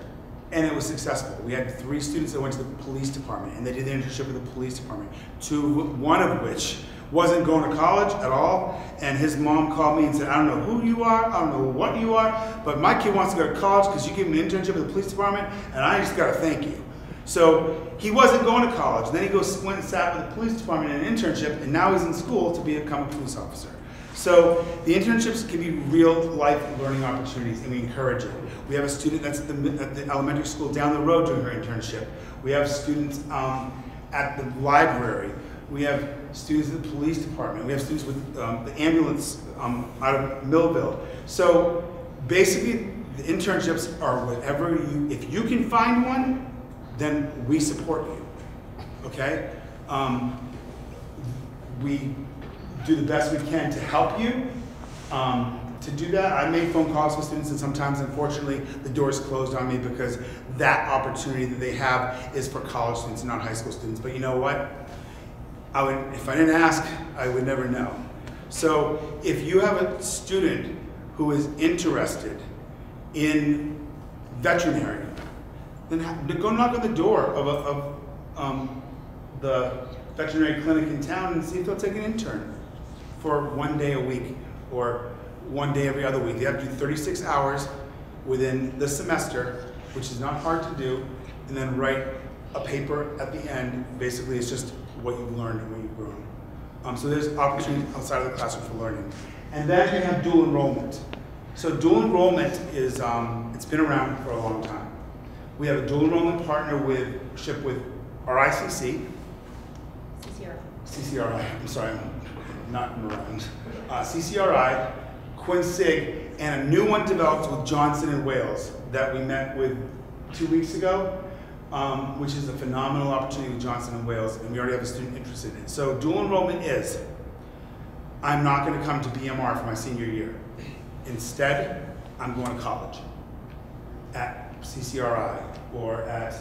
and it was successful. We had three students that went to the police department, and they did the internship with the police department. Two, one of which wasn't going to college at all, and his mom called me and said, I don't know who you are, I don't know what you are, but my kid wants to go to college because you gave him an internship with the police department, and I just gotta thank you. So he wasn't going to college. Then he goes went and sat with the police department in an internship, and now he's in school to become a police officer. So the internships can be real life learning opportunities, and we encourage it. We have a student that's at the, at the elementary school down the road doing her internship. We have students um, at the library. We have students at the police department. We have students with um, the ambulance um, out of Millville. So basically, the internships are whatever you, if you can find one, then we support you. Okay? Um, we do the best we can to help you. Um, to do that, I make phone calls with students, and sometimes, unfortunately, the door's closed on me because that opportunity that they have is for college students, not high school students. But you know what? I would, if I didn't ask, I would never know. So if you have a student who is interested in veterinary, then go knock on the door of, a, of um, the veterinary clinic in town and see if they'll take an intern for one day a week or one day every other week. They have to do 36 hours within the semester, which is not hard to do, and then write a paper at the end. Basically, it's just what you've learned and what you've grown. Um, so there's opportunity outside of the classroom for learning. And then you have dual enrollment. So dual enrollment is, um, it's been around for a long time. We have a dual enrollment partner with, ship with RICC, CCR. CCRI, I'm sorry, I'm not around. Uh, CCRI, Quincy, and a new one developed with Johnson and Wales that we met with two weeks ago, um, which is a phenomenal opportunity with Johnson and Wales, and we already have a student interested in it. So dual enrollment is, I'm not going to come to BMR for my senior year. Instead, I'm going to college at CCRI or at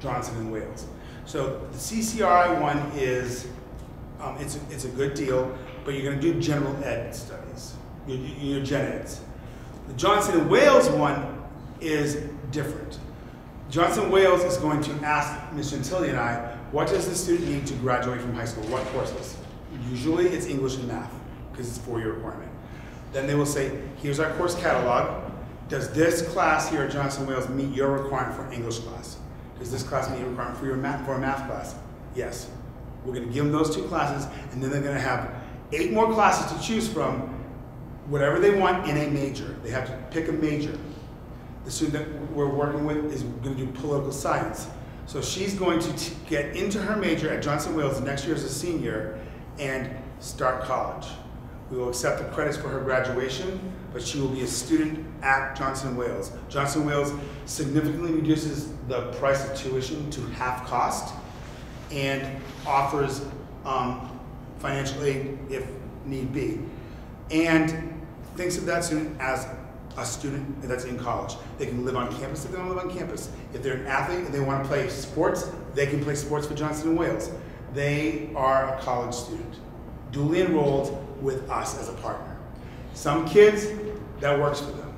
Johnson and Wales. So the CCRI one is, um, it's, a, it's a good deal, but you're going to do general ed studies, your, your gen eds. The Johnson and Wales one is different. Johnson Wales is going to ask Ms. Gentili and I, what does the student need to graduate from high school? What courses? Usually it's English and math, because it's a four-year requirement. Then they will say, here's our course catalog. Does this class here at Johnson Wales meet your requirement for English class? Does this class meet your requirement for your math for a math class? Yes. We're going to give them those two classes, and then they're going to have eight more classes to choose from, whatever they want in a major. They have to pick a major. The student that we're working with is going to do political science. So she's going to get into her major at Johnson Wales next year as a senior and start college. We will accept the credits for her graduation, but she will be a student at Johnson Wales. Johnson Wales significantly reduces the price of tuition to half cost and offers um, financial aid if need be. And thinks of that student as a student that's in college. They can live on campus if they don't live on campus. If they're an athlete and they want to play sports, they can play sports for Johnson and Wales. They are a college student, duly enrolled with us as a partner. Some kids, that works for them.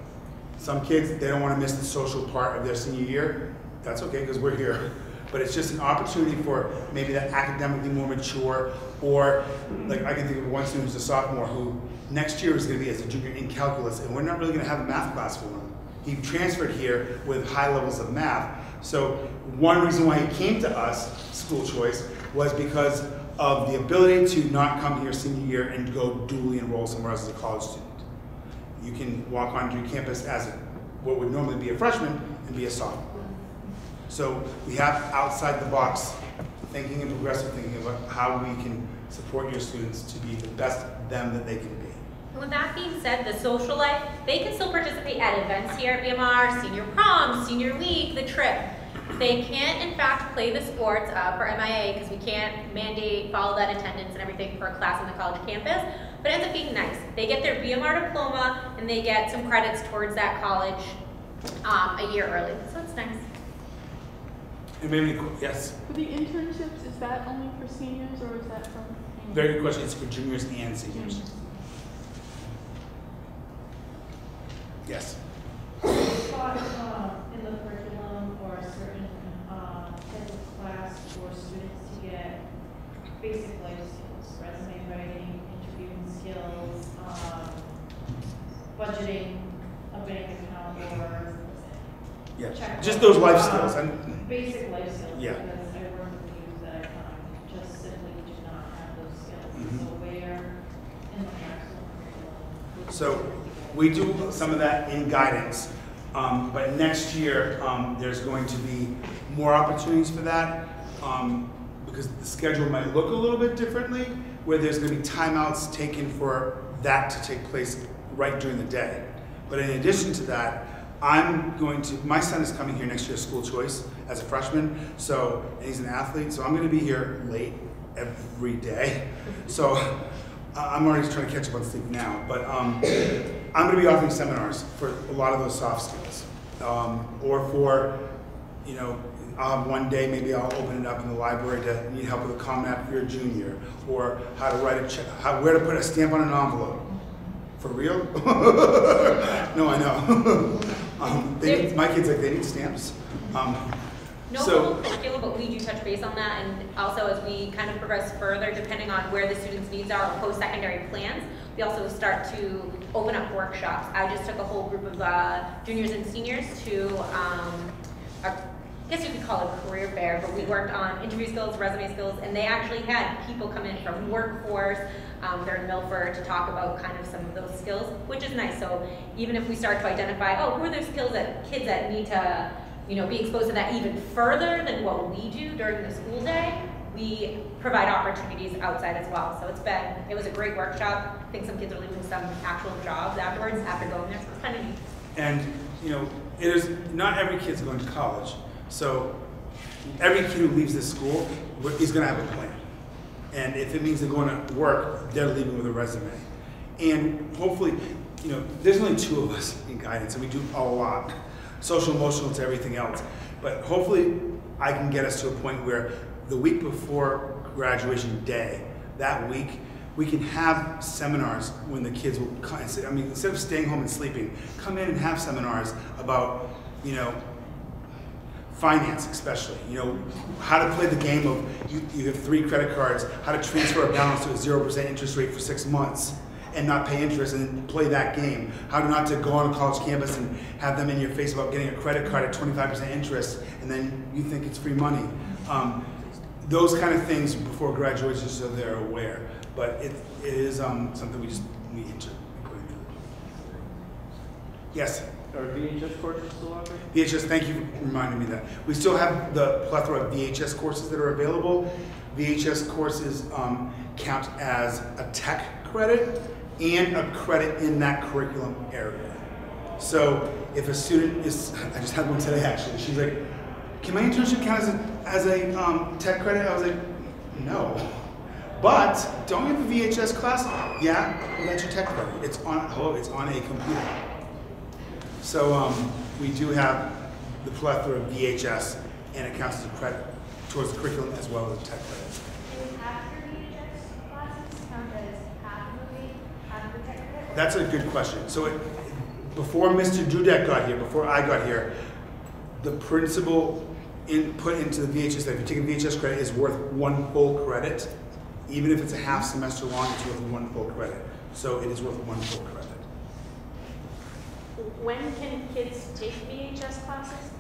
Some kids, they don't want to miss the social part of their senior year. That's okay because we're here. But it's just an opportunity for maybe that academically more mature, or like I can think of one student who's a sophomore who next year is going to be as a junior in calculus, and we're not really going to have a math class for him. He transferred here with high levels of math. So one reason why he came to us, school choice, was because of the ability to not come here senior year and go dually enroll somewhere else as a college student. You can walk onto your campus as a, what would normally be a freshman and be a sophomore. So we have outside the box thinking and progressive thinking about how we can support your students to be the best them that they can be. And with that being said, the social life, they can still participate at events here at BMR, senior prom, senior week, the trip. They can't, in fact, play the sports uh, for MIA because we can't mandate, follow that attendance and everything for a class on the college campus. But it ends up being nice. They get their BMR diploma and they get some credits towards that college um, a year early. So it's nice. It And maybe, yes, For the internships, is that only for seniors or is that from? very good question. It's for juniors and seniors. Yes. um, in the curriculum or a certain um, type of class for students to get basic life skills, resume writing, interviewing skills, um, budgeting, a bank account, or Yeah. check. Just those life skills. And Basic life skills. Yeah. Because I work with youth that um, just simply do not have those skills. Mhm. So where in the actual curriculum? So we do some of that in guidance, um, but next year, um, there's going to be more opportunities for that, um, because the schedule might look a little bit differently, where there's gonna be timeouts taken for that to take place right during the day. But in addition to that, I'm going to, my son is coming here next year, school choice, as a freshman, so, he's an athlete, so I'm gonna be here late every day. So [LAUGHS] I'm already trying to catch up on sleep now, but um, I'm gonna be offering seminars for a lot of those soft skills. Um, or for, you know, I'll one day, maybe I'll open it up in the library to need help with a Common App for your junior, or how to write a check, how, where to put a stamp on an envelope. For real? [LAUGHS] no, I know. [LAUGHS] um, need, my kids like they need stamps. Um, No so curriculum, but we do touch base on that, and also as we kind of progress further, depending on where the students' needs are or post-secondary plans, we also start to open up workshops. I just took a whole group of uh, juniors and seniors to, um, a, I guess you could call it a career fair, but we worked on interview skills, resume skills, and they actually had people come in from workforce, um, they're in Milford to talk about kind of some of those skills, which is nice. So even if we start to identify, oh, who are those skills that kids that need to, you know, be exposed to that even further than what we do during the school day, we provide opportunities outside as well. So it's been, it was a great workshop. I think some kids are leaving some actual jobs afterwards after going there, so it's kind of neat. And, you know, it is, not every kid's going to college. So every kid who leaves this school is going to have a plan. And if it means they're going to work, they're leaving with a resume. And hopefully, you know, there's only two of us in guidance, and we do a lot social, emotional, to everything else. But hopefully, I can get us to a point where the week before graduation day, that week, we can have seminars when the kids will come I mean, instead of staying home and sleeping, come in and have seminars about, you know, finance especially, you know, how to play the game of, you, you have three credit cards, how to transfer a balance to a 0% interest rate for six months and not pay interest and play that game. How not to go on a college campus and have them in your face about getting a credit card at 25% interest and then you think it's free money. Um, those kind of things before graduation so they're aware. But it, it is um, something we just need to include. Yes? Are VHS courses still out there? VHS, thank you for reminding me that. We still have the plethora of VHS courses that are available. VHS courses um, count as a tech credit and a credit in that curriculum area. So if a student is, [LAUGHS] I just had one today actually, she's like, can my internship count as a, as a um, tech credit? I was like, no. But don't you have a VHS class? Yeah, well that's your tech credit. It's on, oh, it's on a computer. So um, we do have the plethora of VHS, and it counts as a credit towards the curriculum as well as tech credit. Is half your VHS classes count as half of the, the tech credit? That's a good question. So it, before Mr. Dudek got here, before I got here, the principal input into the VHS, that if you take a VHS credit, is worth one full credit. Even if it's a half semester long, it's worth one full credit. So it is worth one full credit. When can kids take VHS classes?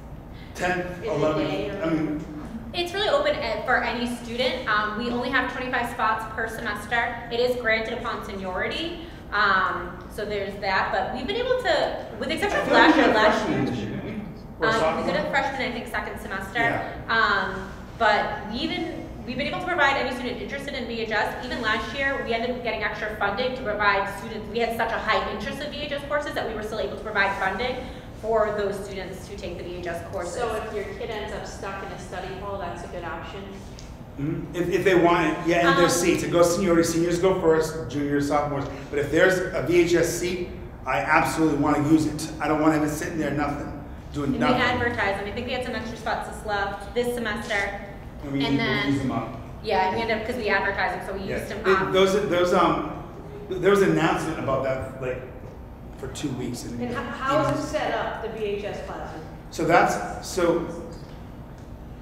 10, the 11, day or- I mean, It's really open for any student. Um, we only have 25 spots per semester. It is granted upon seniority. Um, so there's that, but we've been able to, with the exception of last year, last year, didn't we? Or Um, we sophomore? did a freshman, I think, second semester. Yeah. Um, but we even, we've been able to provide any student interested in VHS. Even last year, we ended up getting extra funding to provide students, we had such a high interest in VHS courses that we were still able to provide funding for those students to take the VHS courses. So if your kid ends up stuck in a study hall, that's a good option? Mhm. If, if they want it, yeah, and their Um, seats, it goes seniority, seniors go first, juniors, sophomores. But if there's a VHS seat, I absolutely want to use it. I don't want to have it sitting there, nothing, doing And we nothing. advertised, and I think we had some extra spots that's left this semester. And we and then- use them up. Yeah, and we ended up, because we advertised them, so we Yeah. used them It- up. Those, those, um, there was an announcement about that, like, for two weeks. And how, how is it set up, the VHS classes? So that's, so,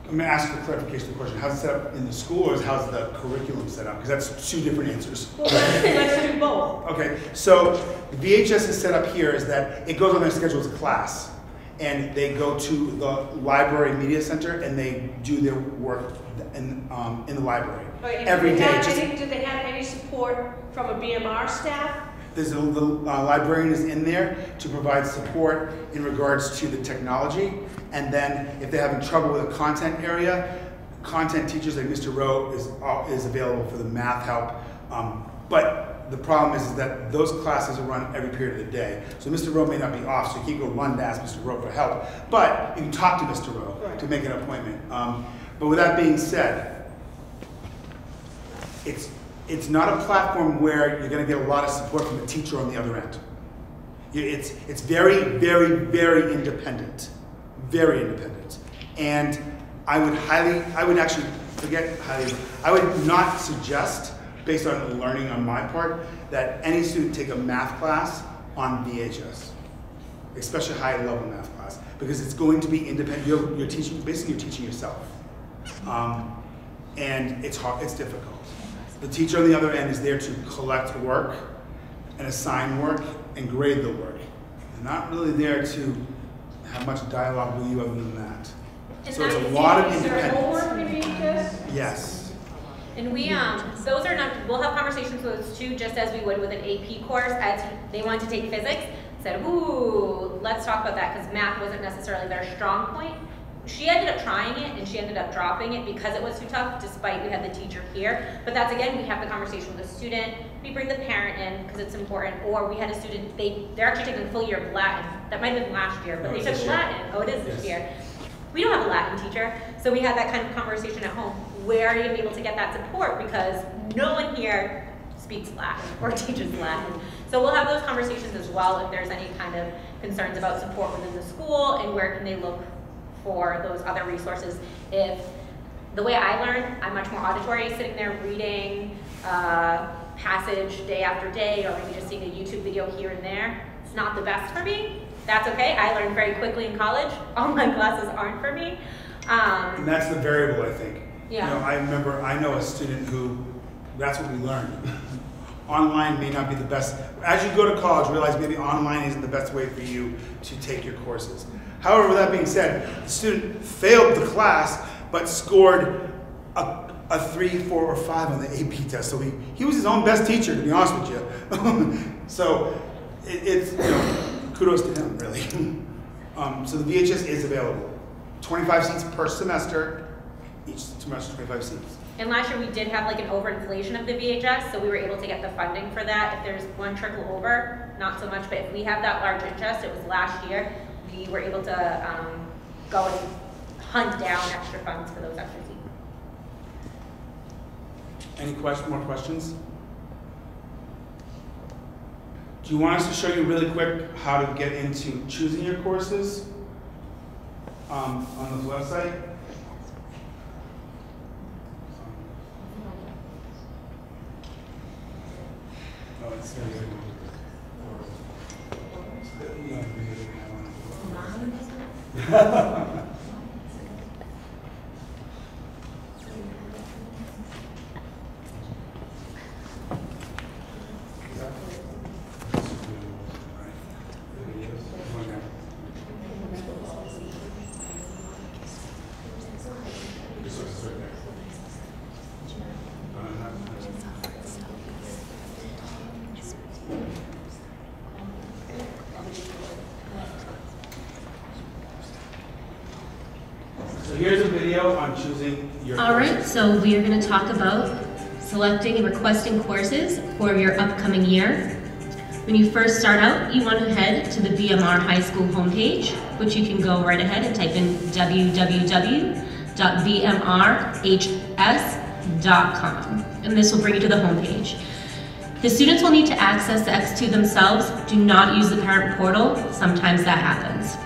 I'm gonna ask for clarification of the question. How's it set up in the school, or is how's the curriculum set up? Because that's two different answers. Well, let's, let's do both. Okay, so the VHS is set up here is that it goes on their schedule as a class. And they go to the library media center and they do their work in, um, in the library. And Every do they day, have just- any- Do they have any support from a BMR staff? There's a, the uh, librarian is in there to provide support in regards to the technology. And then if they're having trouble with a content area, content teachers like Mr. Rowe is, uh, is available for the math help. Um, but the problem is, is that those classes are run every period of the day. So Mr. Rowe may not be off, so you can't go run to ask Mr. Rowe for help. But you can talk to Mr. Rowe to make an appointment. Um, but with that being said, it's, it's not a platform where you're gonna get a lot of support from the teacher on the other end. It's, it's very, very, very independent, very independent. And I would highly, I would actually, forget highly, I would not suggest, based on the learning on my part, that any student take a math class on VHS, especially high-level math class, because it's going to be independent, you're, you're teaching, basically you're teaching yourself. Um, and it's hard, it's difficult. The teacher on the other end is there to collect work and assign work and grade the work. They're not really there to have much dialogue with you other than that. And So it's a lot of Is there homework independence. in VHS? Yes. And we, um, those are not, we'll have conversations with those two, just as we would with an AP course, as they wanted to take physics, said, ooh, let's talk about that, because math wasn't necessarily their strong point. She ended up trying it, and she ended up dropping it because it was too tough, despite we had the teacher here. But that's, again, we have the conversation with the student, we bring the parent in, because it's important, or we had a student, they, they're actually taking a full year of Latin, that might have been last year, No, but they took this year. Latin, oh, it is this year. We don't have a Latin teacher, so we had that kind of conversation at home. Where are you gonna be able to get that support? Because no one here speaks Latin or [LAUGHS] teaches Latin. So we'll have those conversations as well if there's any kind of concerns about support within the school and where can they look for those other resources. If, the way I learn, I'm much more auditory, sitting there reading uh, passage day after day, or maybe just seeing a YouTube video here and there. It's not the best for me. That's okay. I learned very quickly in college. [LAUGHS] Online classes aren't for me. And Um, that's the variable, I think. Yeah. You know, I remember, I know a student who, that's what we learned. [LAUGHS] Online may not be the best. As you go to college, realize maybe online isn't the best way for you to take your courses. However, with that being said, the student failed the class, but scored a, a three, four, or five on the AP test. So he, he was his own best teacher, to be honest with you. [LAUGHS] so it, it's, you know, kudos to him, really. [LAUGHS] um, so the VHS is available. 25 seats per semester, each semester 25 seats. and last year we did have like an overinflation of the VHS, so we were able to get the funding for that. If there's one trickle over, not so much, but if we have that large interest, it was last year, we were able to um, go and hunt down extra funds for those extra seats. Any question, more questions? Do you want us to show you really quick how to get into choosing your courses um, on the website? Oh, [LAUGHS] [LAUGHS] it's very good. So here's a video on choosing your All right, courses. so we are going to talk about selecting and requesting courses for your upcoming year. When you first start out, you want to head to the BMR High School homepage, which you can go right ahead and type in www.bmrhs.com, and this will bring you to the homepage. The students will need to access the X2 themselves. Do not use the parent portal. Sometimes that happens.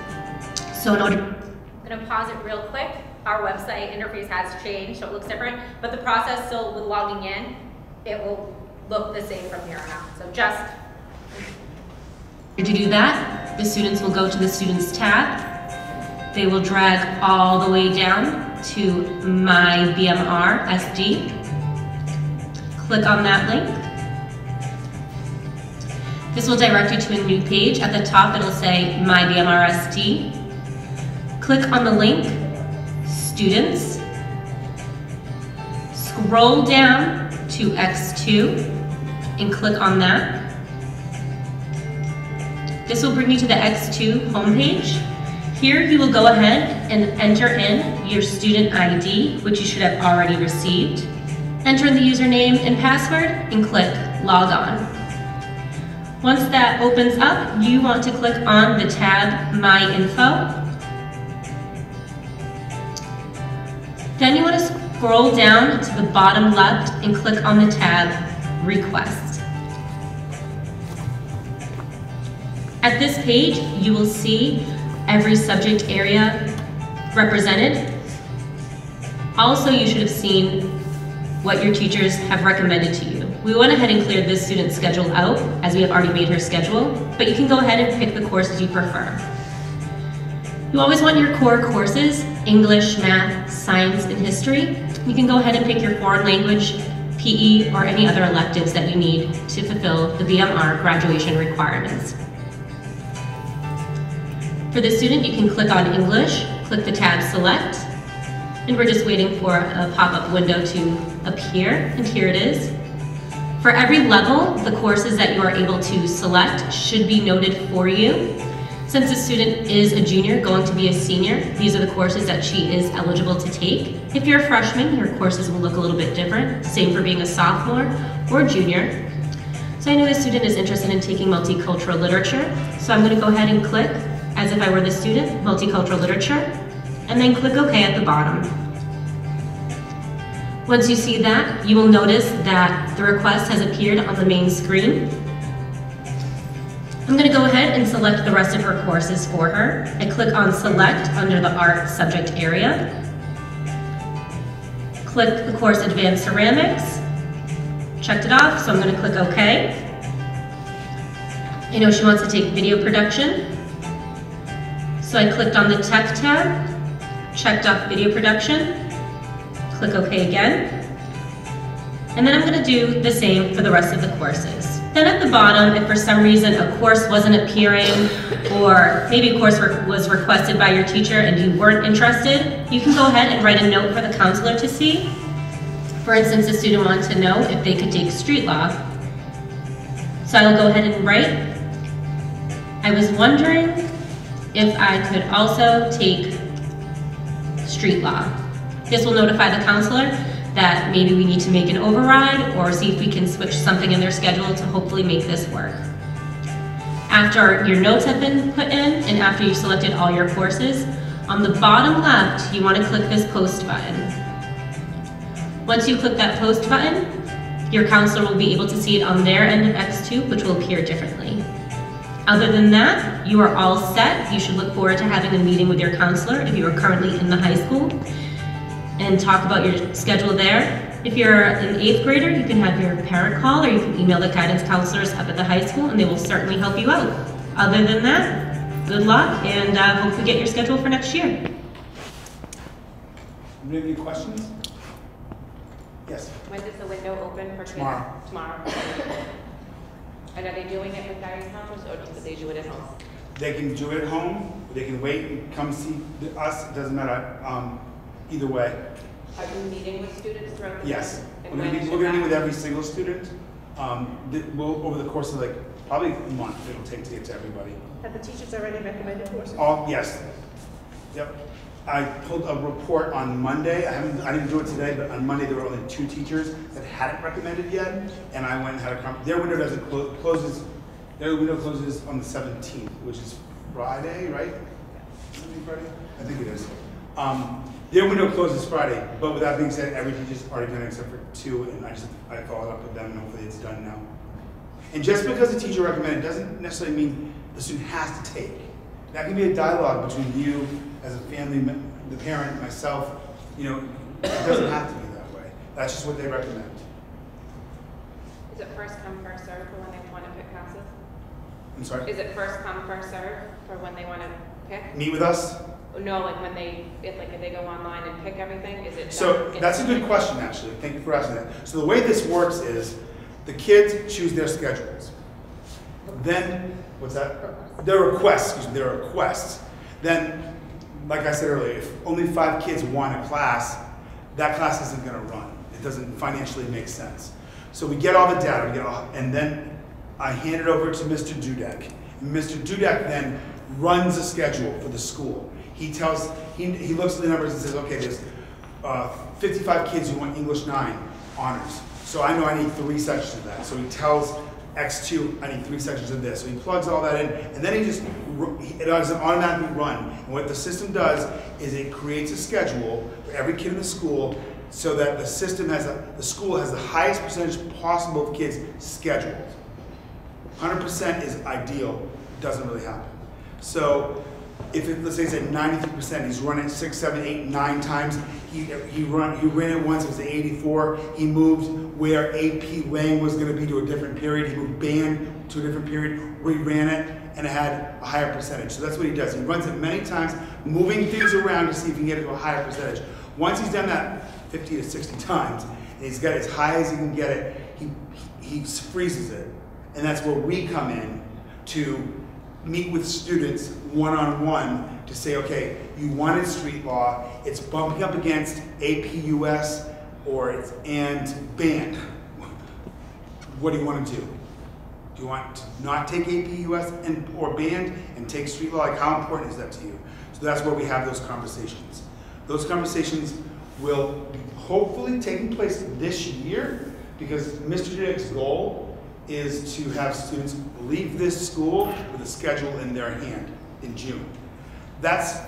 So in order I'm gonna pause it real quick. Our website interface has changed, so it looks different, but the process still with logging in, it will look the same from here on out. So just, To do that, the students will go to the Students tab. They will drag all the way down to My BMR SD. Click on that link. This will direct you to a new page. At the top, it'll say My BMR SD. Click on the link, Students. Scroll down to X2 and click on that. This will bring you to the X2 homepage. Here you will go ahead and enter in your student ID, which you should have already received. Enter in the username and password and click log on. Once that opens up, you want to click on the tab My Info. Then you want to scroll down to the bottom left and click on the tab Request. At this page, you will see every subject area represented. Also, you should have seen what your teachers have recommended to you. We went ahead and cleared this student's schedule out, as we have already made her schedule, but you can go ahead and pick the courses you prefer. You always want your core courses, English, math, science, and history. You can go ahead and pick your foreign language, PE, or any other electives that you need to fulfill the BMR graduation requirements. For the student, you can click on English, click the tab Select, and we're just waiting for a pop-up window to appear, and here it is. For every level, the courses that you are able to select should be noted for you. Since the student is a junior going to be a senior, these are the courses that she is eligible to take. If you're a freshman, your courses will look a little bit different. Same for being a sophomore or junior. So I know the student is interested in taking multicultural literature, so I'm gonna go ahead and click, as if I were the student, multicultural literature, and then click OK at the bottom. Once you see that, you will notice that the request has appeared on the main screen. I'm going to go ahead and select the rest of her courses for her. I click on Select under the Art subject area. Click the course Advanced Ceramics. Checked it off, so I'm going to click OK. I know she wants to take video production. So I clicked on the Tech tab, checked off video production, click OK again. And then I'm going to do the same for the rest of the courses. Then at the bottom, if for some reason a course wasn't appearing, or maybe a course was requested by your teacher and you weren't interested, you can go ahead and write a note for the counselor to see. For instance, a student wanted to know if they could take street law. So I will go ahead and write, I was wondering if I could also take street law. This will notify the counselor that maybe we need to make an override or see if we can switch something in their schedule to hopefully make this work. After your notes have been put in and after you've selected all your courses, on the bottom left, you want to click this post button. Once you click that post button, your counselor will be able to see it on their end of X2, which will appear differently. Other than that, you are all set. You should look forward to having a meeting with your counselor if you are currently in the high school and talk about your schedule there. If you're an eighth grader, you can have your parent call or you can email the guidance counselors up at the high school and they will certainly help you out. Other than that, good luck and uh, hope we get your schedule for next year. Anybody have any questions? Yes. When does the window open for kids? Tomorrow. Tomorrow. And are they doing it with guidance counselors or do they do it at home? They can do it at home, they can wait and come see us, it doesn't matter, um, either way. Are you meeting with students throughout the Yes, day? we're And gonna when be, should we're gonna meet that- with every single student. Um, th- we'll, over the course of like, probably a month it'll take to get to everybody. Have the teachers already recommended courses? All, yes, yep. I pulled a report on Monday, I haven't, I didn't do it today, but on Monday there were only two teachers that hadn't recommended yet. And I went and had a, con- their window doesn't close, closes, their window closes on the seventeenth, which is Friday, right? Something Friday? I think it is. Um, their window closes Friday, but with that being said, every teacher's already done except for two, and I just, I followed up with them, and hopefully it's done now. And just because the teacher recommended doesn't necessarily mean the student has to take. That can be a dialogue between you as a family, the parent, myself, you know, it doesn't have to be that way. That's just what they recommend. Is it first come, first serve for when they want to pick classes? I'm sorry, Is it first come, first serve for when they want to pick? meet with us? No, like when they, if like if they go online and pick everything, is it? So that's a good question, actually. Thank you for asking that. So the way this works is the kids choose their schedules. Then, what's that? Their requests, excuse me, their requests. Then, like I said earlier, if only five kids want a class, that class isn't gonna run. It doesn't financially make sense. So we get all the data, we get all, and then I hand it over to Mr. Dudek. Mr. Dudek then runs a schedule for the school. He tells, he, he looks at the numbers and says, okay, there's uh, 55 kids who want English 9 honors. So I know I need three sections of that. So he tells X2, I need three sections of this. So he plugs all that in, and then he just, it doesn't automatically run. And what the system does is it creates a schedule for every kid in the school so that the system has, a, the school has the highest percentage possible of kids scheduled. 100% is ideal. doesn't really happen. So if it, let's say it's at ninety-three percent, he's run it six, seven, eight, nine times. He, he run, he ran it once, it was eighty-four. He moved where AP Lang was gonna be to a different period. He moved band to a different period, reran it, and it had a higher percentage. So that's what he does. He runs it many times, moving things around to see if he can get it to a higher percentage. Once he's done that fifty to sixty times, and he's got as high as he can get it, he, he freezes it. And that's where we come in to meet with students one-on-one to say, okay, you wanted street law, it's bumping up against APUS or it's and band. What do you want to do? Do you want to not take APUS and or band and take street law? Like how important is that to you? So that's where we have those conversations. Those conversations will be hopefully taking place this year because Mr. Dudek's goal is to have students leave this school with a schedule in their hand in June. That's,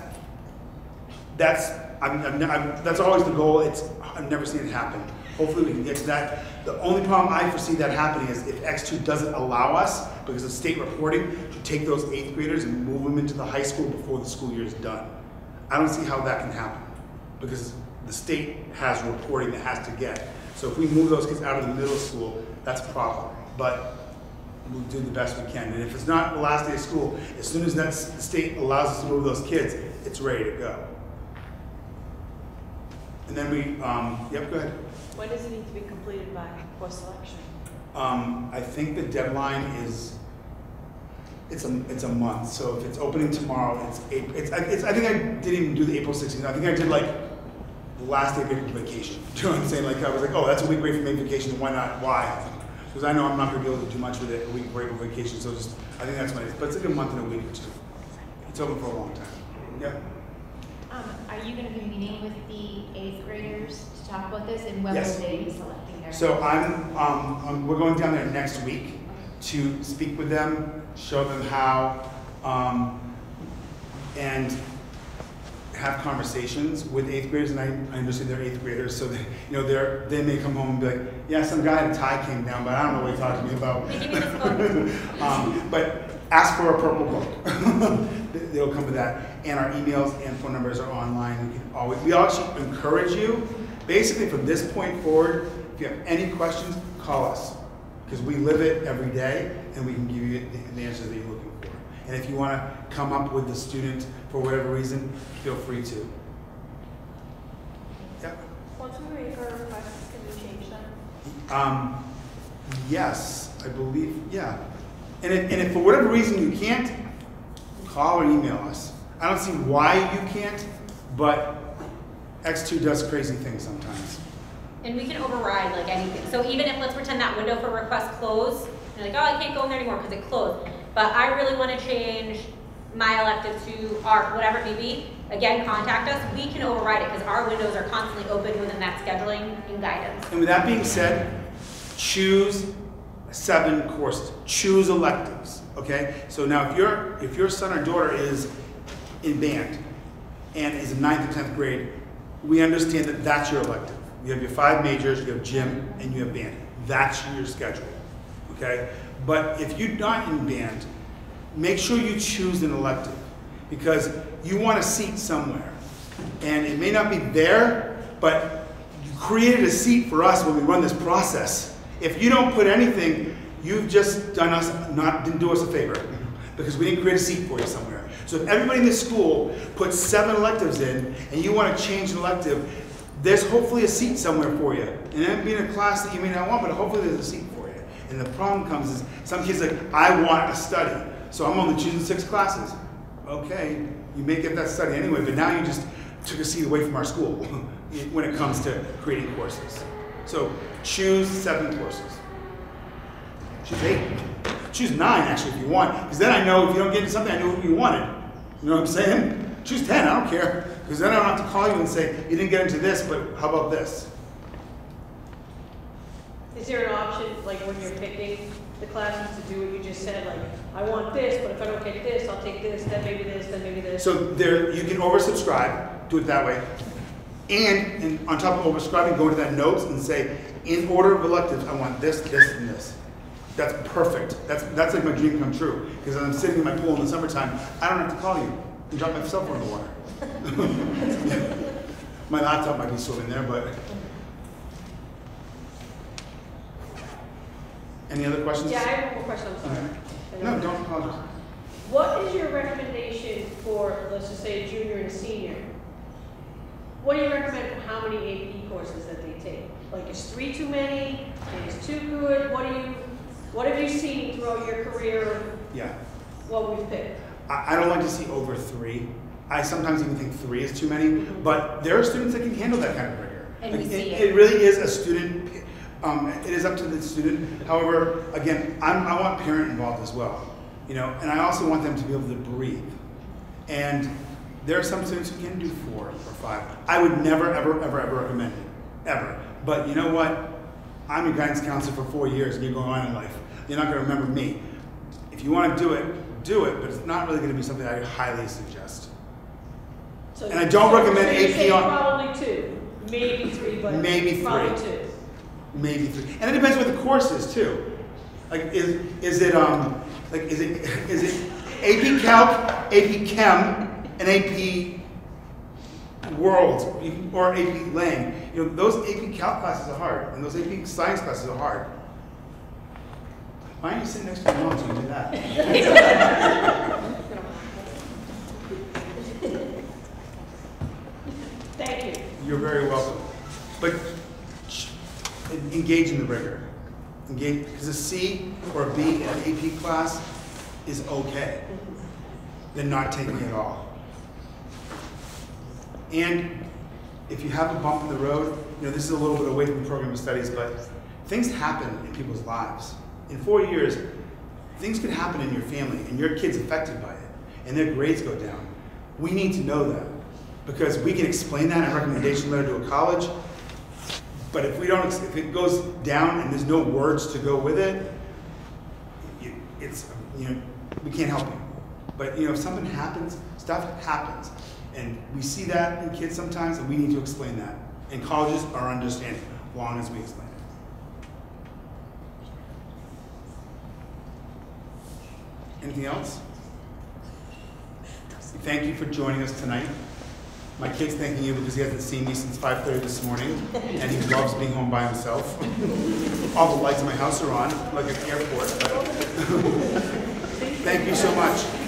that's, I'm, I'm, I'm, that's always the goal. It's, I've never seen it happen. Hopefully we can get to that. The only problem I foresee that happening is if X2 doesn't allow us, because of state reporting, to take those eighth graders and move them into the high school before the school year is done. I don't see how that can happen, because the state has reporting that has to get. So if we move those kids out of the middle school, that's a problem. But we'll do the best we can. And if it's not the last day of school, as soon as that state allows us to move those kids, it's ready to go. And then we, um, yep, go ahead. When does it need to be completed by for selection? Um, I think the deadline is, it's a, it's a month, so if it's opening tomorrow, it's April, it's, I- it's, I think I didn't even do the April sixteenth, I think I did like the last day of vacation. [LAUGHS] Do you know what I'm saying? Like, I was like, oh, that's a week away from vacation, why not, why? Because I know I'm not gonna be able to do much with it, a week of April vacation, so just, I think that's my. but it's like a month and a week or two. It's open for a long time. Yep. Um, are you gonna be meeting with the eighth graders to talk about this, and when Yes. will they be selecting their? So I'm, um, um, we're going down there next week to speak with them, show them how, um, and have conversations with eighth graders, and I, I understand they're eighth graders, so they, you know, they're, they may come home and be like, yeah, some guy in a tie came down, but I don't know what he talked to me about. They give me this book. Um, but ask for a purple book. [LAUGHS] They- They'll come with that, and our emails and phone numbers are online, we can always, we actually encourage you, basically from this point forward, if you have any questions, call us. Because we live it every day, and we can give you the- answers that for. And if you wanna come up with the student for whatever reason, feel free to. Yep. Once we make our requests, can we change them? Um, yes, I believe, yeah. And if, and if for whatever reason you can't, call or email us. I don't see why you can't, but X2 does crazy things sometimes. And we can override like anything. So even if, let's pretend that window for request closed, you're like, oh, I can't go in there anymore because it closed. But I really want to change my elective to art, whatever it may be. Again, contact us. We can override it because our windows are constantly open within that scheduling and guidance. And with that being said, choose seven courses. Choose electives. Okay. So now, if your if your son or daughter is in band and is in ninth or tenth grade, we understand that that's your elective. You have your five majors, you have gym, and you have band. That's your schedule. Okay. But if you're not in band, make sure you choose an elective because you want a seat somewhere. And it may not be there, but you created a seat for us when we run this process. If you don't put anything, you've just done us not didn't do us a favor because we didn't create a seat for you somewhere. So if everybody in this school puts seven electives in and you want to change an elective, there's hopefully a seat somewhere for you. And it may be in a class that you may not want, but hopefully there's a seat. And the problem comes is some kids like, I want a study, so I'm only choosing six classes. Okay, you may get that study anyway, but now you just took a seat away from our school [LAUGHS] when it comes to creating courses. So choose seven courses. Choose eight. Choose nine, actually, if you want. Because then I know if you don't get into something, I know who you wanted. You know what I'm saying? Choose 10, I don't care. Because then I don't have to call you and say, you didn't get into this, but how about this? Is there an option, like when you're picking the classes to do what you just said, like, I want this, but if I don't take this, I'll take this, then maybe this, then maybe this? So there, you can oversubscribe, do it that way. And, and on top of oversubscribing, go into that notes and say, in order of electives, I want this, this, and this. That's perfect. That's, that's like my dream come true. Because I'm sitting in my pool in the summertime, I don't have to call you and drop my cell phone in the water. [LAUGHS] My laptop might be swimming there, but. Any other questions? Yeah, I have one more question, I'm sorry. No, don't apologize. What is your recommendation for, let's just say, a junior and a senior? What do you recommend for how many AP courses that they take? Like, is three too many? Is two good? What do you, what have you seen throughout your career Yeah. what we've picked? I, I don't like to see over three. I sometimes even think three is too many, mm-hmm. but there are students that can handle that kind of rigor. And we Like, see it, it. it really is a student, um, it is up to the student. However, again, I'm, I want parent involved as well, you know, and I also want them to be able to breathe. And there are some students who can do four or five. I would never, ever, ever, ever recommend it, ever. But you know what? I'm your guidance counselor for four years and you're going on in life. You're not going to remember me. If you want to do it, do it, but it's not really going to be something I highly suggest. So- And I don't recommend so you're AP on- Probably two, maybe three, but. Maybe Probably two. Maybe three. And it depends what the course is too. Like, is, is it, um, like, is it, is it AP Calc, AP Chem, and AP World, or AP Lang? You know, those AP Calc classes are hard, and those AP Science classes are hard. Why aren't you sitting next to your mom so you do that? [LAUGHS] Thank you. You're very welcome. But engage in the rigor. Engage, because a C or a B in an AP class is okay. Than not taking it at all. And if you have a bump in the road, you know, this is a little bit away from program of studies, but things happen in people's lives. In four years, things could happen in your family and your kid's affected by it and their grades go down. We need to know that because we can explain that in a recommendation letter to a college, but if we don't, if it goes down and there's no words to go with it, it's, you know, we can't help you. But, you know, if something happens, stuff happens. And we see that in kids sometimes, and we need to explain that. And colleges are understanding, as long as we explain it. Anything else? Thank you for joining us tonight. My kid's thanking you because he hasn't seen me since 5:30 this morning, and he loves being home by himself. All the lights in my house are on, like at an airport. [LAUGHS] Thank you so much.